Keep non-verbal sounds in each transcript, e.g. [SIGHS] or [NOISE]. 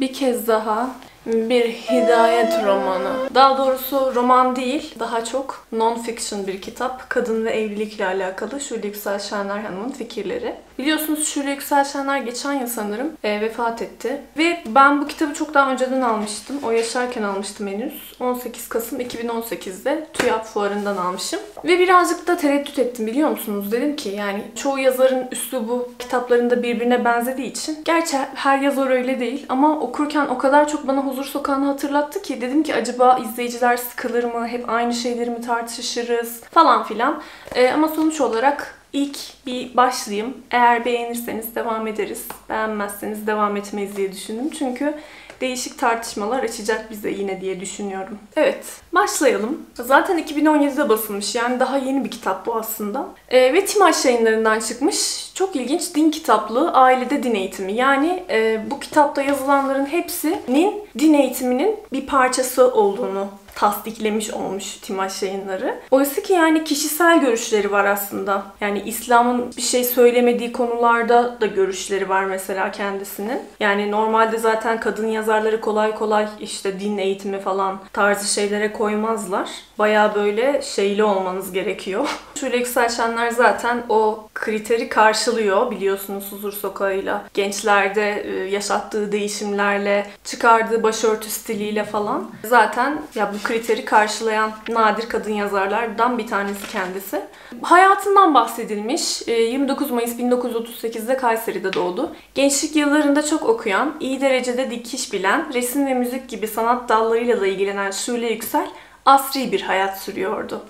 Bir kez daha bir hidayet romanı. Daha doğrusu roman değil, daha çok non-fiction bir kitap. Kadın ve evlilikle alakalı Şule Yüksel Şener Hanım'ın fikirleri. Biliyorsunuz Şule Yüksel Şener geçen yıl sanırım e, vefat etti. Ve ben bu kitabı çok daha önceden almıştım. O yaşarken almıştım henüz. 18 Kasım 2018'de TÜYAP fuarından almışım. Ve birazcık da tereddüt ettim biliyor musunuz? Dedim ki yani çoğu yazarın üslubu kitaplarında birbirine benzediği için. Gerçi her yazar öyle değil ama okurken o kadar çok bana huzur sokağını hatırlattı ki dedim ki acaba izleyiciler sıkılır mı? Hep aynı şeyleri mi tartışırız falan filan. E, ama sonuç olarak ilk bir başlayayım. Eğer beğenirseniz devam ederiz. Beğenmezseniz devam etmeyiz diye düşündüm. Çünkü değişik tartışmalar açacak bize yine diye düşünüyorum. Evet, başlayalım. Zaten 2017'de basılmış yani daha yeni bir kitap bu aslında. Ee, ve Timaş yayınlarından çıkmış. Çok ilginç din kitaplığı ailede din eğitimi. Yani e, bu kitapta yazılanların hepsinin din eğitiminin bir parçası olduğunu tasdiklemiş olmuş Timaş yayınları. Oysa ki yani kişisel görüşleri var aslında. Yani İslam'ın bir şey söylemediği konularda da görüşleri var mesela kendisinin. Yani normalde zaten kadın yazarları kolay kolay işte din eğitimi falan tarzı şeylere koymazlar. Baya böyle şeyli olmanız gerekiyor. [LAUGHS] Şule Yüksel Şenler zaten o kriteri karşılıyor biliyorsunuz Huzur Sokağı'yla. Gençlerde e, yaşattığı değişimlerle, çıkardığı başörtü stiliyle falan. Zaten ya bu kriteri karşılayan nadir kadın yazarlardan bir tanesi kendisi. Hayatından bahsedilmiş. 29 Mayıs 1938'de Kayseri'de doğdu. Gençlik yıllarında çok okuyan, iyi derecede dikiş bilen, resim ve müzik gibi sanat dallarıyla da ilgilenen Şule Yüksel asri bir hayat sürüyordu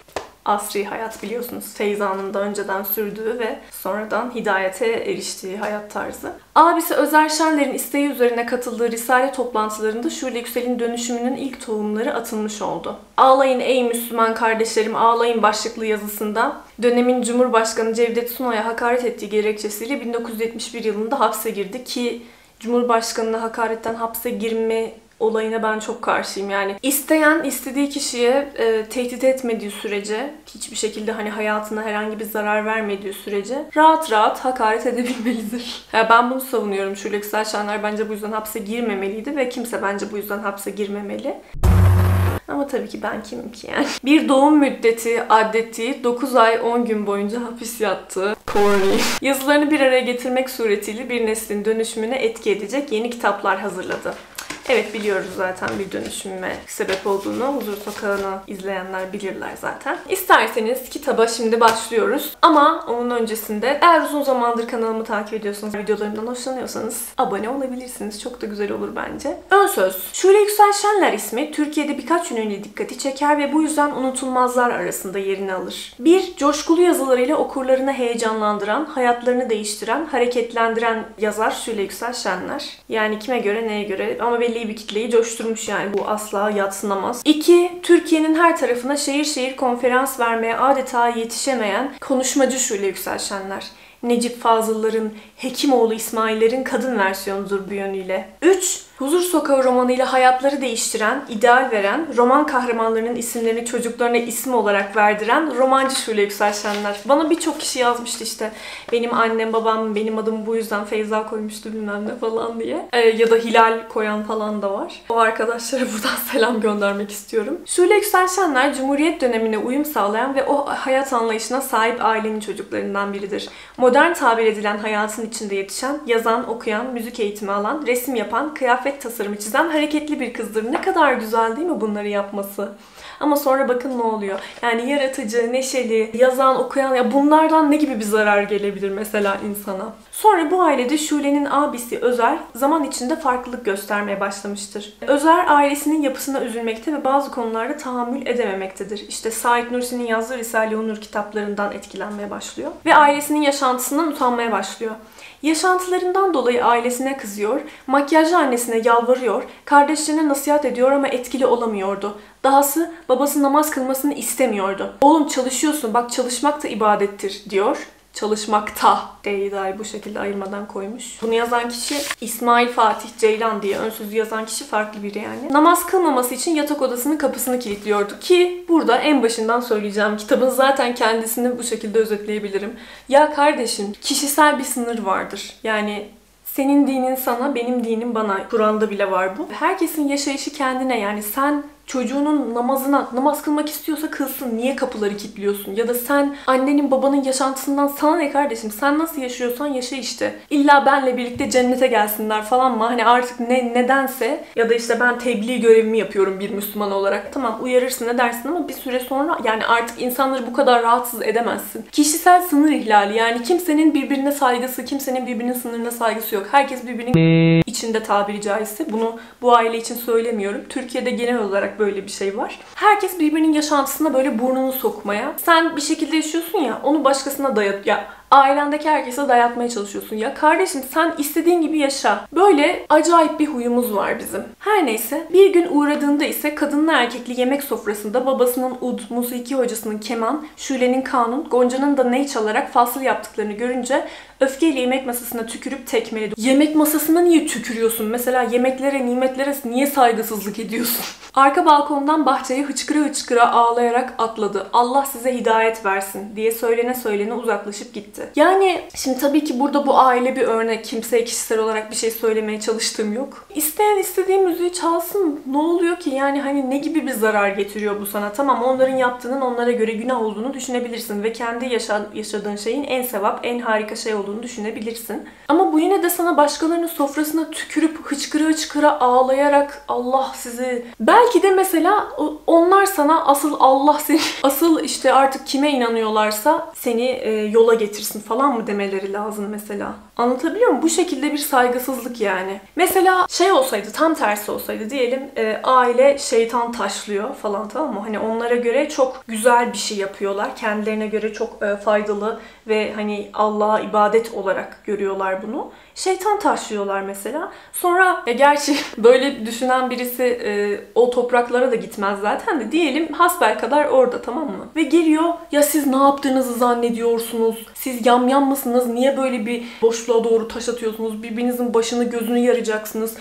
asri hayat biliyorsunuz. Feyza'nın da önceden sürdüğü ve sonradan hidayete eriştiği hayat tarzı. Abisi Özer Şenler'in isteği üzerine katıldığı Risale toplantılarında Şule Yüksel'in dönüşümünün ilk tohumları atılmış oldu. Ağlayın ey Müslüman kardeşlerim ağlayın başlıklı yazısında dönemin Cumhurbaşkanı Cevdet Sunay'a hakaret ettiği gerekçesiyle 1971 yılında hapse girdi ki Cumhurbaşkanına hakaretten hapse girme olayına ben çok karşıyım. Yani isteyen istediği kişiye e, tehdit etmediği sürece, hiçbir şekilde hani hayatına herhangi bir zarar vermediği sürece rahat rahat hakaret edebilmelidir. [LAUGHS] Yani ben bunu savunuyorum. Şule Yüksel Şenler bence bu yüzden hapse girmemeliydi ve kimse bence bu yüzden hapse girmemeli. Ama tabii ki ben kimim ki yani. [LAUGHS] Bir doğum müddeti adettiği 9 ay 10 gün boyunca hapis yattı. Corny. Yazılarını bir araya getirmek suretiyle bir neslin dönüşümüne etki edecek yeni kitaplar hazırladı. Evet biliyoruz zaten bir dönüşüme sebep olduğunu. Huzur Sokağı'nı izleyenler bilirler zaten. İsterseniz kitaba şimdi başlıyoruz. Ama onun öncesinde eğer uzun zamandır kanalımı takip ediyorsanız, videolarımdan hoşlanıyorsanız abone olabilirsiniz. Çok da güzel olur bence. Ön söz. Şule Yüksel Şenler ismi Türkiye'de birkaç yönüyle dikkati çeker ve bu yüzden unutulmazlar arasında yerini alır. Bir, coşkulu yazılarıyla okurlarını heyecanlandıran, hayatlarını değiştiren, hareketlendiren yazar Şule Yüksel Şenler. Yani kime göre neye göre ama belli belli bir kitleyi coşturmuş yani bu asla yatsınamaz. İki, Türkiye'nin her tarafına şehir şehir konferans vermeye adeta yetişemeyen konuşmacı Şule Yükselşenler. Necip Fazıl'ların, Hekimoğlu İsmail'lerin kadın versiyonudur bu yönüyle. 3. Huzur Sokağı romanıyla hayatları değiştiren, ideal veren, roman kahramanlarının isimlerini çocuklarına isim olarak verdiren romancı Şule Yükselşenler. Bana birçok kişi yazmıştı işte benim annem babam benim adımı bu yüzden Feyza koymuştu bilmem ne falan diye. Ee, ya da Hilal koyan falan da var. O arkadaşlara [LAUGHS] buradan selam göndermek istiyorum. Şule Yükselşenler Cumhuriyet dönemine uyum sağlayan ve o hayat anlayışına sahip ailenin çocuklarından biridir. Modern tabir edilen hayatın içinde yetişen, yazan, okuyan, müzik eğitimi alan, resim yapan, kıyafet tasarımı çizen hareketli bir kızdır. Ne kadar güzel değil mi bunları yapması? Ama sonra bakın ne oluyor. Yani yaratıcı, neşeli, yazan, okuyan ya bunlardan ne gibi bir zarar gelebilir mesela insana? Sonra bu ailede Şule'nin abisi Özer zaman içinde farklılık göstermeye başlamıştır. Özer ailesinin yapısına üzülmekte ve bazı konularda tahammül edememektedir. İşte Said Nursi'nin yazdığı Risale-i Nur kitaplarından etkilenmeye başlıyor. Ve ailesinin yaşantısından utanmaya başlıyor. Yaşantılarından dolayı ailesine kızıyor, makyajlı annesine yalvarıyor, kardeşlerine nasihat ediyor ama etkili olamıyordu. Dahası babası namaz kılmasını istemiyordu. Oğlum çalışıyorsun bak çalışmak da ibadettir diyor çalışmakta D'yi bu şekilde ayırmadan koymuş. Bunu yazan kişi İsmail Fatih Ceylan diye ön sözü yazan kişi farklı biri yani. Namaz kılmaması için yatak odasının kapısını kilitliyordu ki burada en başından söyleyeceğim kitabın zaten kendisini bu şekilde özetleyebilirim. Ya kardeşim kişisel bir sınır vardır. Yani Senin dinin sana, benim dinim bana. Kur'an'da bile var bu. Herkesin yaşayışı kendine yani sen çocuğunun namazına namaz kılmak istiyorsa kılsın. Niye kapıları kilitliyorsun? Ya da sen annenin babanın yaşantısından sana ne kardeşim? Sen nasıl yaşıyorsan yaşa işte. İlla benle birlikte cennete gelsinler falan mı? Hani artık ne nedense ya da işte ben tebliğ görevimi yapıyorum bir Müslüman olarak. Tamam uyarırsın ne dersin ama bir süre sonra yani artık insanları bu kadar rahatsız edemezsin. Kişisel sınır ihlali yani kimsenin birbirine saygısı, kimsenin birbirinin sınırına saygısı yok. Herkes birbirinin içinde tabiri caizse. Bunu bu aile için söylemiyorum. Türkiye'de genel olarak böyle bir şey var. Herkes birbirinin yaşantısına böyle burnunu sokmaya. Sen bir şekilde yaşıyorsun ya onu başkasına dayat. Ya ailendeki herkese dayatmaya çalışıyorsun. Ya kardeşim sen istediğin gibi yaşa. Böyle acayip bir huyumuz var bizim. Her neyse bir gün uğradığında ise kadınla erkekli yemek sofrasında babasının ud, musiki hocasının keman, Şule'nin kanun, Gonca'nın da ney çalarak fasıl yaptıklarını görünce öfkeyle yemek masasına tükürüp tekmeledi. Yemek masasına niye tükürüyorsun? Mesela yemeklere, nimetlere niye saygısızlık ediyorsun? [LAUGHS] Arka balkondan bahçeye hıçkıra hıçkıra ağlayarak atladı. Allah size hidayet versin diye söylene söylene uzaklaşıp gitti. Yani şimdi tabii ki burada bu aile bir örnek. Kimseye kişisel olarak bir şey söylemeye çalıştığım yok. İsteyen istediği müziği çalsın. Ne oluyor ki? Yani hani ne gibi bir zarar getiriyor bu sana? Tamam onların yaptığının onlara göre günah olduğunu düşünebilirsin ve kendi yaşa- yaşadığın şeyin en sevap, en harika şey olduğunu düşünebilirsin. Ama bu yine de sana başkalarının sofrasına tükürüp hıçkıra hıçkıra ağlayarak Allah sizi... Belki de mesela onlar sana asıl Allah seni, [LAUGHS] asıl işte artık kime inanıyorlarsa seni e, yola getirsin falan mı demeleri lazım mesela. Anlatabiliyor muyum? Bu şekilde bir saygısızlık yani. Mesela şey olsaydı, tam tersi olsaydı diyelim e, aile şeytan taşlıyor falan tamam mı? Hani onlara göre çok güzel bir şey yapıyorlar. Kendilerine göre çok e, faydalı ve hani Allah'a ibadet olarak görüyorlar bunu. Şeytan taşlıyorlar mesela. Sonra ya gerçi [LAUGHS] böyle düşünen birisi e, o topraklara da gitmez zaten de diyelim hasbel kadar orada tamam mı? Ve geliyor ya siz ne yaptığınızı zannediyorsunuz? Siz yamyam mısınız? Niye böyle bir boşluğa doğru taş atıyorsunuz? Birbirinizin başını gözünü yarayacaksınız.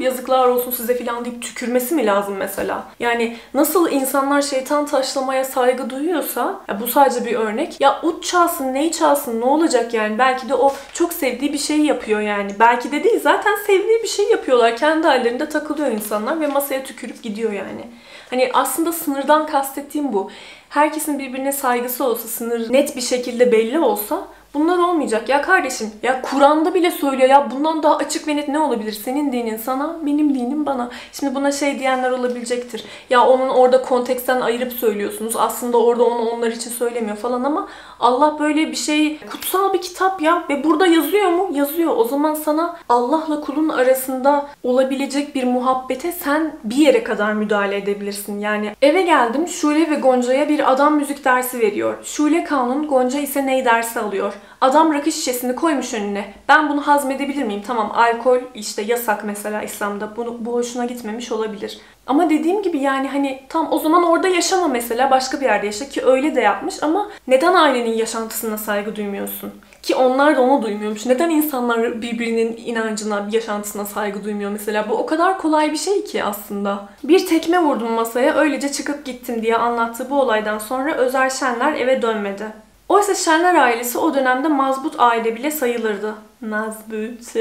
Yazıklar olsun size filan deyip tükürmesi mi lazım mesela? Yani nasıl insanlar şeytan taşlamaya saygı duyuyorsa ya bu sadece bir örnek. Ya ut çalsın, neyi çalsın ne olacak yani? Belki de o çok sevdiği bir şey yapıyor yani. Belki de değil zaten sevdiği bir şey yapıyorlar. Kendi hallerinde takılıyor insanlar ve masaya tükürüp gidiyor yani. Hani aslında sınırdan kastettiğim bu. Herkesin birbirine saygısı olsa, sınır net bir şekilde belli olsa Bunlar olmayacak. Ya kardeşim ya Kur'an'da bile söylüyor ya bundan daha açık ve net ne olabilir? Senin dinin sana, benim dinim bana. Şimdi buna şey diyenler olabilecektir. Ya onun orada konteksten ayırıp söylüyorsunuz. Aslında orada onu onlar için söylemiyor falan ama Allah böyle bir şey kutsal bir kitap ya ve burada yazıyor mu? Yazıyor. O zaman sana Allah'la kulun arasında olabilecek bir muhabbete sen bir yere kadar müdahale edebilirsin. Yani eve geldim Şule ve Gonca'ya bir adam müzik dersi veriyor. Şule kanun, Gonca ise ney dersi alıyor. Adam rakı şişesini koymuş önüne. Ben bunu hazmedebilir miyim? Tamam alkol işte yasak mesela İslam'da. Bunu, bu hoşuna gitmemiş olabilir. Ama dediğim gibi yani hani tam o zaman orada yaşama mesela başka bir yerde yaşa ki öyle de yapmış ama neden ailenin yaşantısına saygı duymuyorsun? Ki onlar da ona duymuyormuş. Neden insanlar birbirinin inancına, yaşantısına saygı duymuyor mesela? Bu o kadar kolay bir şey ki aslında. Bir tekme vurdum masaya, öylece çıkıp gittim diye anlattığı bu olaydan sonra Özer Şenler eve dönmedi. Oysa Şenler ailesi o dönemde mazbut aile bile sayılırdı. Mazbut.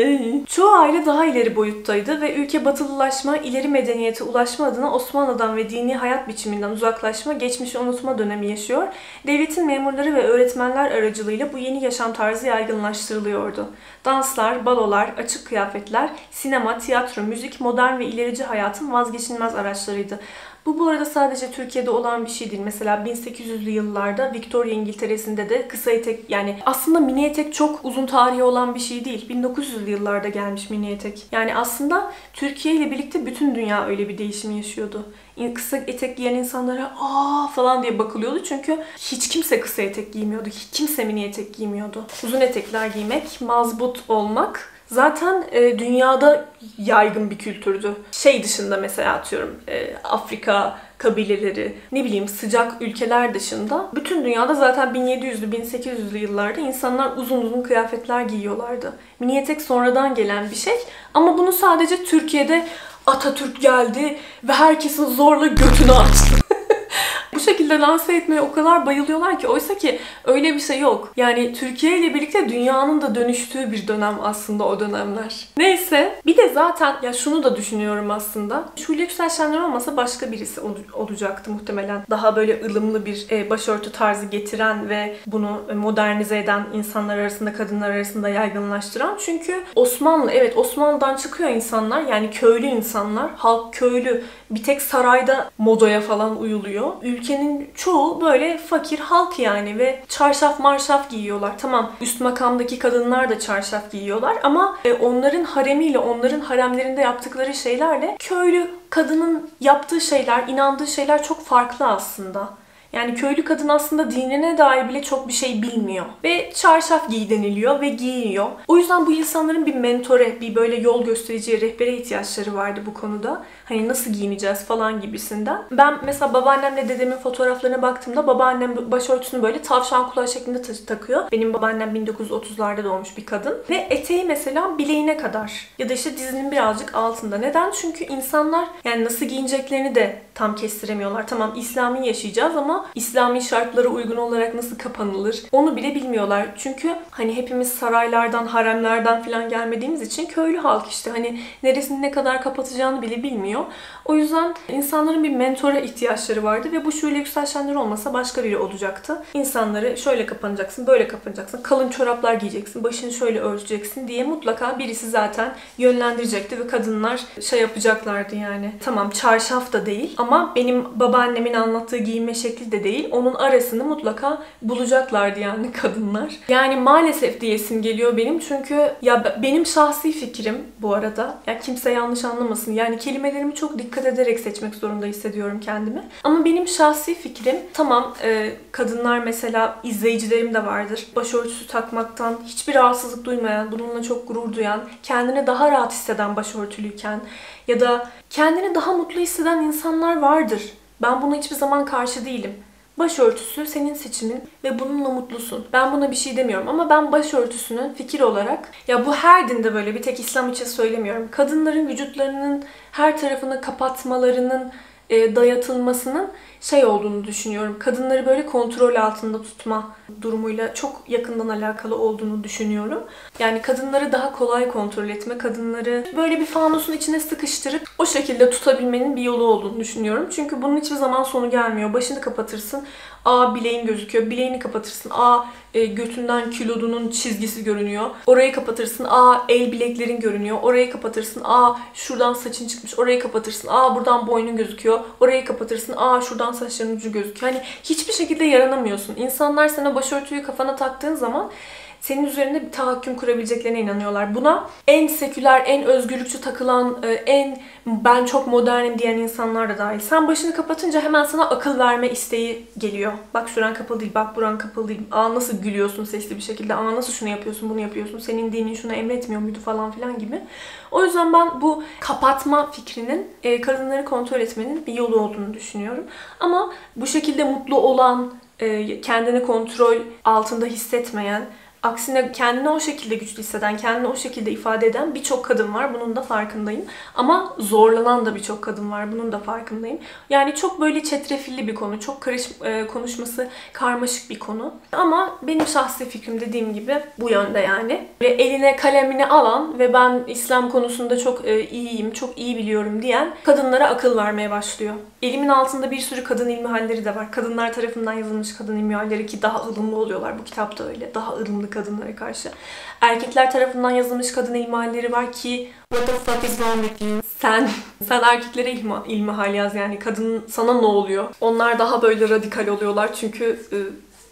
Çoğu aile daha ileri boyuttaydı ve ülke batılılaşma, ileri medeniyete ulaşma adına Osmanlı'dan ve dini hayat biçiminden uzaklaşma, geçmişi unutma dönemi yaşıyor. Devletin memurları ve öğretmenler aracılığıyla bu yeni yaşam tarzı yaygınlaştırılıyordu. Danslar, balolar, açık kıyafetler, sinema, tiyatro, müzik, modern ve ilerici hayatın vazgeçilmez araçlarıydı. Bu bu arada sadece Türkiye'de olan bir şey değil. Mesela 1800'lü yıllarda Victoria İngiltere'sinde de kısa etek yani aslında mini etek çok uzun tarihi olan bir şey değil. 1900'lü yıllarda gelmiş mini etek. Yani aslında Türkiye ile birlikte bütün dünya öyle bir değişim yaşıyordu. Kısa etek giyen insanlara aa falan diye bakılıyordu çünkü hiç kimse kısa etek giymiyordu. Hiç kimse mini etek giymiyordu. Uzun etekler giymek, mazbut olmak zaten e, dünyada yaygın bir kültürdü. Şey dışında mesela atıyorum e, Afrika kabileleri, ne bileyim sıcak ülkeler dışında bütün dünyada zaten 1700'lü 1800'lü yıllarda insanlar uzun uzun kıyafetler giyiyorlardı. Mini etek sonradan gelen bir şey ama bunu sadece Türkiye'de Atatürk geldi ve herkesin zorla götünü açtı. Şekilde lanse etmeye o kadar bayılıyorlar ki oysa ki öyle bir şey yok. Yani Türkiye ile birlikte dünyanın da dönüştüğü bir dönem aslında o dönemler. Neyse bir de zaten ya şunu da düşünüyorum aslında. Şule Yüksel Şenler olmasa başka birisi ol- olacaktı muhtemelen. Daha böyle ılımlı bir e, başörtü tarzı getiren ve bunu e, modernize eden insanlar arasında, kadınlar arasında yaygınlaştıran. Çünkü Osmanlı, evet Osmanlı'dan çıkıyor insanlar. Yani köylü insanlar, halk köylü. Bir tek sarayda modaya falan uyuluyor. Ülkenin çoğu böyle fakir halk yani ve çarşaf marşaf giyiyorlar. Tamam üst makamdaki kadınlar da çarşaf giyiyorlar ama e, onların haremiyle, onların haremlerinde yaptıkları şeylerle köylü kadının yaptığı şeyler, inandığı şeyler çok farklı aslında. Yani köylü kadın aslında dinine dair bile çok bir şey bilmiyor. Ve çarşaf giy deniliyor ve giyiyor. O yüzden bu insanların bir mentore, bir böyle yol göstericiye, rehbere ihtiyaçları vardı bu konuda. Hani nasıl giyineceğiz falan gibisinden. Ben mesela babaannemle dedemin fotoğraflarına baktığımda babaannem başörtüsünü böyle tavşan kulağı şeklinde ta- takıyor. Benim babaannem 1930'larda doğmuş bir kadın. Ve eteği mesela bileğine kadar. Ya da işte dizinin birazcık altında. Neden? Çünkü insanlar yani nasıl giyineceklerini de tam kestiremiyorlar. Tamam İslami yaşayacağız ama İslami şartlara uygun olarak nasıl kapanılır onu bile bilmiyorlar. Çünkü hani hepimiz saraylardan, haremlerden falan gelmediğimiz için köylü halk işte hani neresini ne kadar kapatacağını bile bilmiyor. O yüzden insanların bir mentora ihtiyaçları vardı ve bu şöyle yüksel şenler olmasa başka biri olacaktı. İnsanları şöyle kapanacaksın, böyle kapanacaksın, kalın çoraplar giyeceksin, başını şöyle örteceksin diye mutlaka birisi zaten yönlendirecekti ve kadınlar şey yapacaklardı yani. Tamam çarşaf da değil ama benim babaannemin anlattığı giyinme şekli de değil. Onun arasını mutlaka bulacaklardı yani [LAUGHS] kadınlar. Yani maalesef diyesim geliyor benim çünkü ya be- benim şahsi fikrim bu arada ya kimse yanlış anlamasın. Yani kelimelerimi çok dikkat ederek seçmek zorunda hissediyorum kendimi. Ama benim şahsi fikrim tamam e, kadınlar mesela izleyicilerim de vardır. Başörtüsü takmaktan hiçbir rahatsızlık duymayan, bununla çok gurur duyan, kendini daha rahat hisseden başörtülüyken ya da kendini daha mutlu hisseden insanlar vardır. Ben buna hiçbir zaman karşı değilim. Başörtüsü senin seçimin ve bununla mutlusun. Ben buna bir şey demiyorum ama ben başörtüsünün fikir olarak ya bu her dinde böyle bir tek İslam için söylemiyorum. Kadınların vücutlarının her tarafını kapatmalarının e, dayatılmasının şey olduğunu düşünüyorum. Kadınları böyle kontrol altında tutma durumuyla çok yakından alakalı olduğunu düşünüyorum. Yani kadınları daha kolay kontrol etme, kadınları böyle bir fanusun içine sıkıştırıp o şekilde tutabilmenin bir yolu olduğunu düşünüyorum. Çünkü bunun hiçbir zaman sonu gelmiyor. Başını kapatırsın, A bileğin gözüküyor. Bileğini kapatırsın. A e, götünden kilodunun çizgisi görünüyor. Orayı kapatırsın. A el bileklerin görünüyor. Orayı kapatırsın. A şuradan saçın çıkmış. Orayı kapatırsın. A buradan boynun gözüküyor. Orayı kapatırsın. A şuradan saçların ucu gözüküyor. Hani hiçbir şekilde yaranamıyorsun. İnsanlar sana başörtüyü kafana taktığın zaman senin üzerinde bir tahakküm kurabileceklerine inanıyorlar. Buna en seküler, en özgürlükçü takılan, e, en ben çok modernim diyen insanlar da dahil. Sen başını kapatınca hemen sana akıl verme isteği geliyor. Bak şuran kapalı değil, bak buran kapalı değil. Aa nasıl gülüyorsun sesli bir şekilde, aa nasıl şunu yapıyorsun, bunu yapıyorsun, senin dinin şunu emretmiyor muydu falan filan gibi. O yüzden ben bu kapatma fikrinin e, kadınları kontrol etmenin bir yolu olduğunu düşünüyorum. Ama bu şekilde mutlu olan, e, kendini kontrol altında hissetmeyen, Aksine kendini o şekilde güçlü hisseden, kendini o şekilde ifade eden birçok kadın var. Bunun da farkındayım. Ama zorlanan da birçok kadın var. Bunun da farkındayım. Yani çok böyle çetrefilli bir konu. Çok karış, e, konuşması karmaşık bir konu. Ama benim şahsi fikrim dediğim gibi bu yönde yani. Ve eline kalemini alan ve ben İslam konusunda çok e, iyiyim, çok iyi biliyorum diyen kadınlara akıl vermeye başlıyor. Elimin altında bir sürü kadın ilmihalleri de var. Kadınlar tarafından yazılmış kadın ilmihalleri ki daha ılımlı oluyorlar. Bu kitapta öyle. Daha ılımlı kadınlara karşı. Erkekler tarafından yazılmış kadın ilmihalleri var ki What the fuck is wrong with you? Sen, sen erkeklere ilmihal yaz yani kadın sana ne oluyor? Onlar daha böyle radikal oluyorlar çünkü e,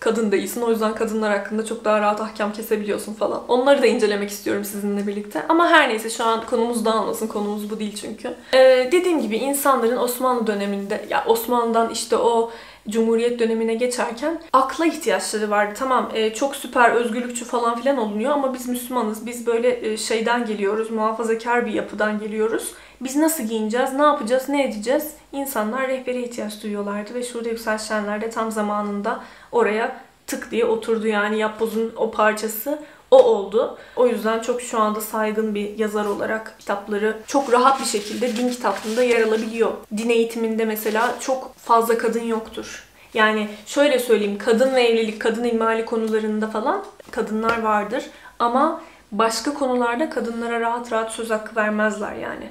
kadın değilsin. O yüzden kadınlar hakkında çok daha rahat ahkam kesebiliyorsun falan. Onları da incelemek istiyorum sizinle birlikte. Ama her neyse şu an konumuz dağılmasın. Konumuz bu değil çünkü. Ee, dediğim gibi insanların Osmanlı döneminde, ya Osmanlı'dan işte o Cumhuriyet dönemine geçerken akla ihtiyaçları vardı. Tamam e, çok süper özgürlükçü falan filan olunuyor ama biz Müslümanız. Biz böyle e, şeyden geliyoruz, muhafazakar bir yapıdan geliyoruz. Biz nasıl giyineceğiz, ne yapacağız, ne edeceğiz? İnsanlar rehbere ihtiyaç duyuyorlardı ve şurada Yüksel Şenler de tam zamanında oraya tık diye oturdu yani yapbozun o parçası o oldu. O yüzden çok şu anda saygın bir yazar olarak kitapları çok rahat bir şekilde din kitaplarında yer alabiliyor. Din eğitiminde mesela çok fazla kadın yoktur. Yani şöyle söyleyeyim kadın ve evlilik, kadın imali konularında falan kadınlar vardır. Ama başka konularda kadınlara rahat rahat söz hakkı vermezler yani.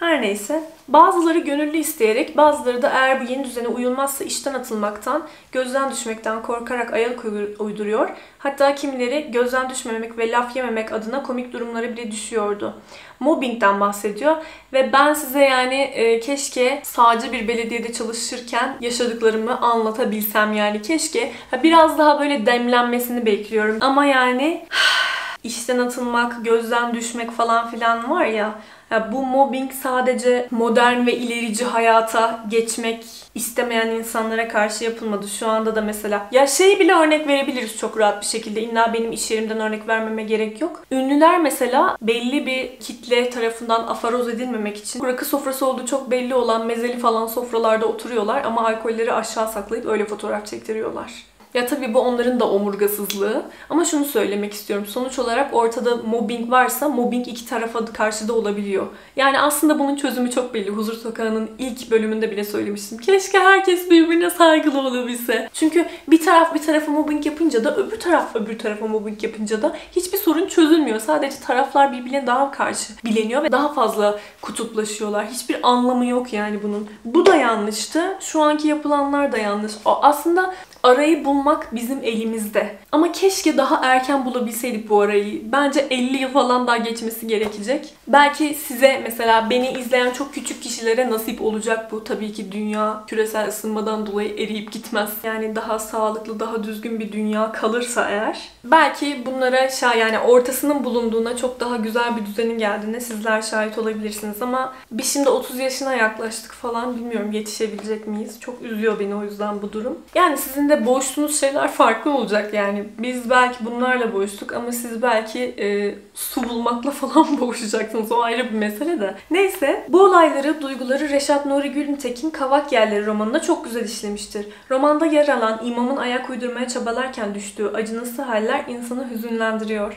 Her neyse. Bazıları gönüllü isteyerek, bazıları da eğer bu yeni düzene uyulmazsa işten atılmaktan, gözden düşmekten korkarak ayak uyduruyor. Hatta kimileri gözden düşmemek ve laf yememek adına komik durumlara bile düşüyordu. Mobbingden bahsediyor ve ben size yani e, keşke sadece bir belediyede çalışırken yaşadıklarımı anlatabilsem yani keşke biraz daha böyle demlenmesini bekliyorum. Ama yani [SIGHS] işten atılmak, gözden düşmek falan filan var ya ya bu mobbing sadece modern ve ilerici hayata geçmek istemeyen insanlara karşı yapılmadı. Şu anda da mesela ya şey bile örnek verebiliriz çok rahat bir şekilde. İlla benim iş yerimden örnek vermeme gerek yok. Ünlüler mesela belli bir kitle tarafından afaroz edilmemek için rakı sofrası olduğu çok belli olan mezeli falan sofralarda oturuyorlar ama alkolleri aşağı saklayıp öyle fotoğraf çektiriyorlar. Ya tabii bu onların da omurgasızlığı. Ama şunu söylemek istiyorum. Sonuç olarak ortada mobbing varsa mobbing iki tarafa karşı da olabiliyor. Yani aslında bunun çözümü çok belli. Huzur Sokağı'nın ilk bölümünde bile söylemiştim. Keşke herkes birbirine saygılı olabilse. Çünkü bir taraf bir tarafa mobbing yapınca da öbür taraf öbür tarafa mobbing yapınca da hiçbir sorun çözülmüyor. Sadece taraflar birbirine daha karşı bileniyor ve daha fazla kutuplaşıyorlar. Hiçbir anlamı yok yani bunun. Bu da yanlıştı. Şu anki yapılanlar da yanlış. O aslında Arayı bulmak bizim elimizde. Ama keşke daha erken bulabilseydik bu arayı. Bence 50 yıl falan daha geçmesi gerekecek. Belki size mesela beni izleyen çok küçük kişilere nasip olacak bu. Tabii ki dünya küresel ısınmadan dolayı eriyip gitmez. Yani daha sağlıklı, daha düzgün bir dünya kalırsa eğer. Belki bunlara şah yani ortasının bulunduğuna çok daha güzel bir düzenin geldiğine sizler şahit olabilirsiniz ama biz şimdi 30 yaşına yaklaştık falan bilmiyorum yetişebilecek miyiz? Çok üzüyor beni o yüzden bu durum. Yani sizin de boğuştuğunuz şeyler farklı olacak yani. Biz belki bunlarla boğuştuk ama siz belki e, su bulmakla [LAUGHS] falan boğuşacaksınız. O ayrı bir mesele de. Neyse bu olayları, duyguları Reşat Nuri Gültekin Kavak Yerleri romanında çok güzel işlemiştir. Romanda yer alan imamın ayak uydurmaya çabalarken düştüğü acınası haller insanı hüzünlendiriyor.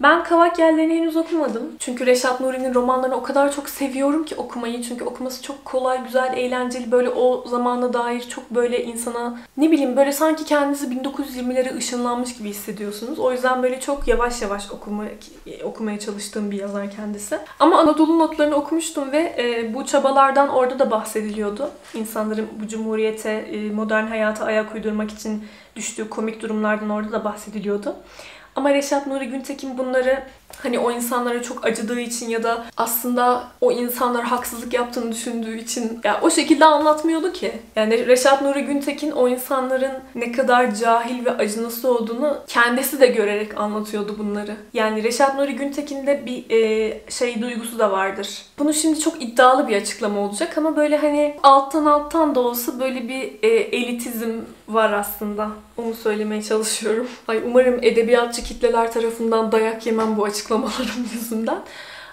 Ben Kavak Yerlerini henüz okumadım. Çünkü Reşat Nuri'nin romanlarını o kadar çok seviyorum ki okumayı. Çünkü okuması çok kolay, güzel, eğlenceli. Böyle o zamana dair çok böyle insana ne bileyim böyle sanki kendinizi 1920'lere ışınlanmış gibi hissediyorsunuz. O yüzden böyle çok yavaş yavaş okuma, okumaya çalıştığım bir yazar kendisi. Ama Anadolu notlarını okumuştum ve e, bu çabalardan orada da bahsediliyordu. İnsanların bu cumhuriyete, e, modern hayata ayak uydurmak için düştüğü komik durumlardan orada da bahsediliyordu. Ama Reşat Nuri Güntekin bunları hani o insanlara çok acıdığı için ya da aslında o insanlar haksızlık yaptığını düşündüğü için ya o şekilde anlatmıyordu ki. Yani Reşat Nuri Güntekin o insanların ne kadar cahil ve acınası olduğunu kendisi de görerek anlatıyordu bunları. Yani Reşat Nuri Güntekin'de bir e, şey duygusu da vardır. Bunu şimdi çok iddialı bir açıklama olacak ama böyle hani alttan alttan da olsa böyle bir e, elitizm var aslında. Onu söylemeye çalışıyorum. Ay umarım edebiyatçı kitleler tarafından dayak yemem bu açıklamalarım yüzünden.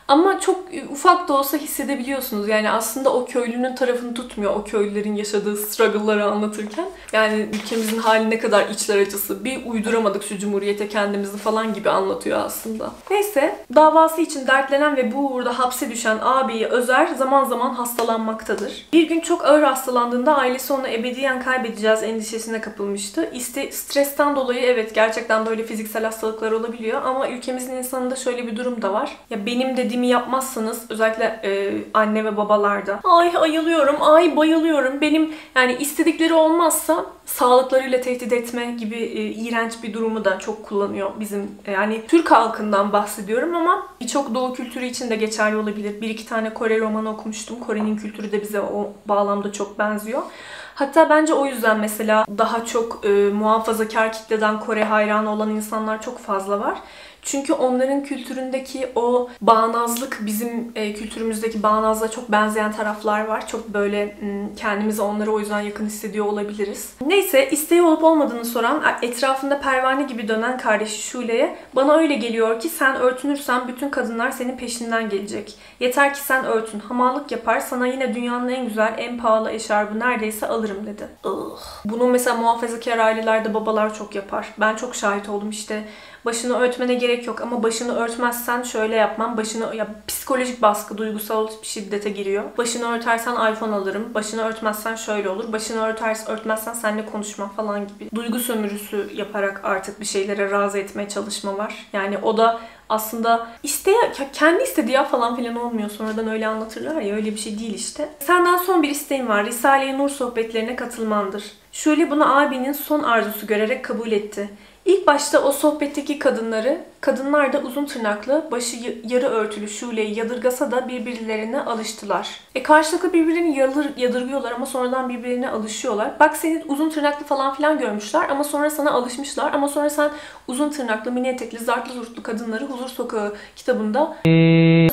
Ama çok ufak da olsa hissedebiliyorsunuz. Yani aslında o köylünün tarafını tutmuyor. O köylülerin yaşadığı struggle'ları anlatırken. Yani ülkemizin hali ne kadar içler acısı. Bir uyduramadık şu cumhuriyete kendimizi falan gibi anlatıyor aslında. Neyse davası için dertlenen ve bu uğurda hapse düşen abiyi Özer zaman zaman hastalanmaktadır. Bir gün çok ağır hastalandığında ailesi onu ebediyen kaybedeceğiz endişesine kapılmıştı. İşte stresten dolayı evet gerçekten böyle fiziksel hastalıklar olabiliyor ama ülkemizin insanında şöyle bir durum da var. Ya benim dediğim dediğimi yapmazsanız özellikle e, anne ve babalarda ay ayılıyorum, ay bayılıyorum benim yani istedikleri olmazsa sağlıklarıyla tehdit etme gibi e, iğrenç bir durumu da çok kullanıyor bizim e, yani Türk halkından bahsediyorum ama birçok doğu kültürü için de geçerli olabilir. Bir iki tane Kore romanı okumuştum. Kore'nin kültürü de bize o bağlamda çok benziyor. Hatta bence o yüzden mesela daha çok e, muhafazakar kitleden Kore hayranı olan insanlar çok fazla var. Çünkü onların kültüründeki o bağnazlık bizim e, kültürümüzdeki bağnazlığa çok benzeyen taraflar var. Çok böyle kendimizi onlara o yüzden yakın hissediyor olabiliriz. Neyse isteği olup olmadığını soran etrafında pervane gibi dönen kardeşi Şule'ye bana öyle geliyor ki sen örtünürsen bütün kadınlar senin peşinden gelecek. Yeter ki sen örtün. Hamallık yapar sana yine dünyanın en güzel en pahalı eşarbı neredeyse alırım dedi. Ugh. Bunu mesela muhafazakar ailelerde babalar çok yapar. Ben çok şahit oldum işte Başını örtmene gerek yok ama başını örtmezsen şöyle yapmam. Başını ya psikolojik baskı, duygusal şiddete giriyor. Başını örtersen iPhone alırım. Başını örtmezsen şöyle olur. Başını örtersen örtmezsen seninle konuşma falan gibi. Duygu sömürüsü yaparak artık bir şeylere razı etmeye çalışma var. Yani o da aslında isteye kendi istediği ya falan filan olmuyor. Sonradan öyle anlatırlar ya öyle bir şey değil işte. Senden son bir isteğim var. Risale-i Nur sohbetlerine katılmandır. Şöyle bunu abinin son arzusu görerek kabul etti. İlk başta o sohbetteki kadınları, kadınlar da uzun tırnaklı, başı yarı örtülü Şule'yi yadırgasa da birbirlerine alıştılar. E karşılıklı birbirini yadır, yadırgıyorlar ama sonradan birbirine alışıyorlar. Bak seni uzun tırnaklı falan filan görmüşler ama sonra sana alışmışlar ama sonra sen uzun tırnaklı, mini etekli, zartlı zurtlu kadınları Huzur Sokağı kitabında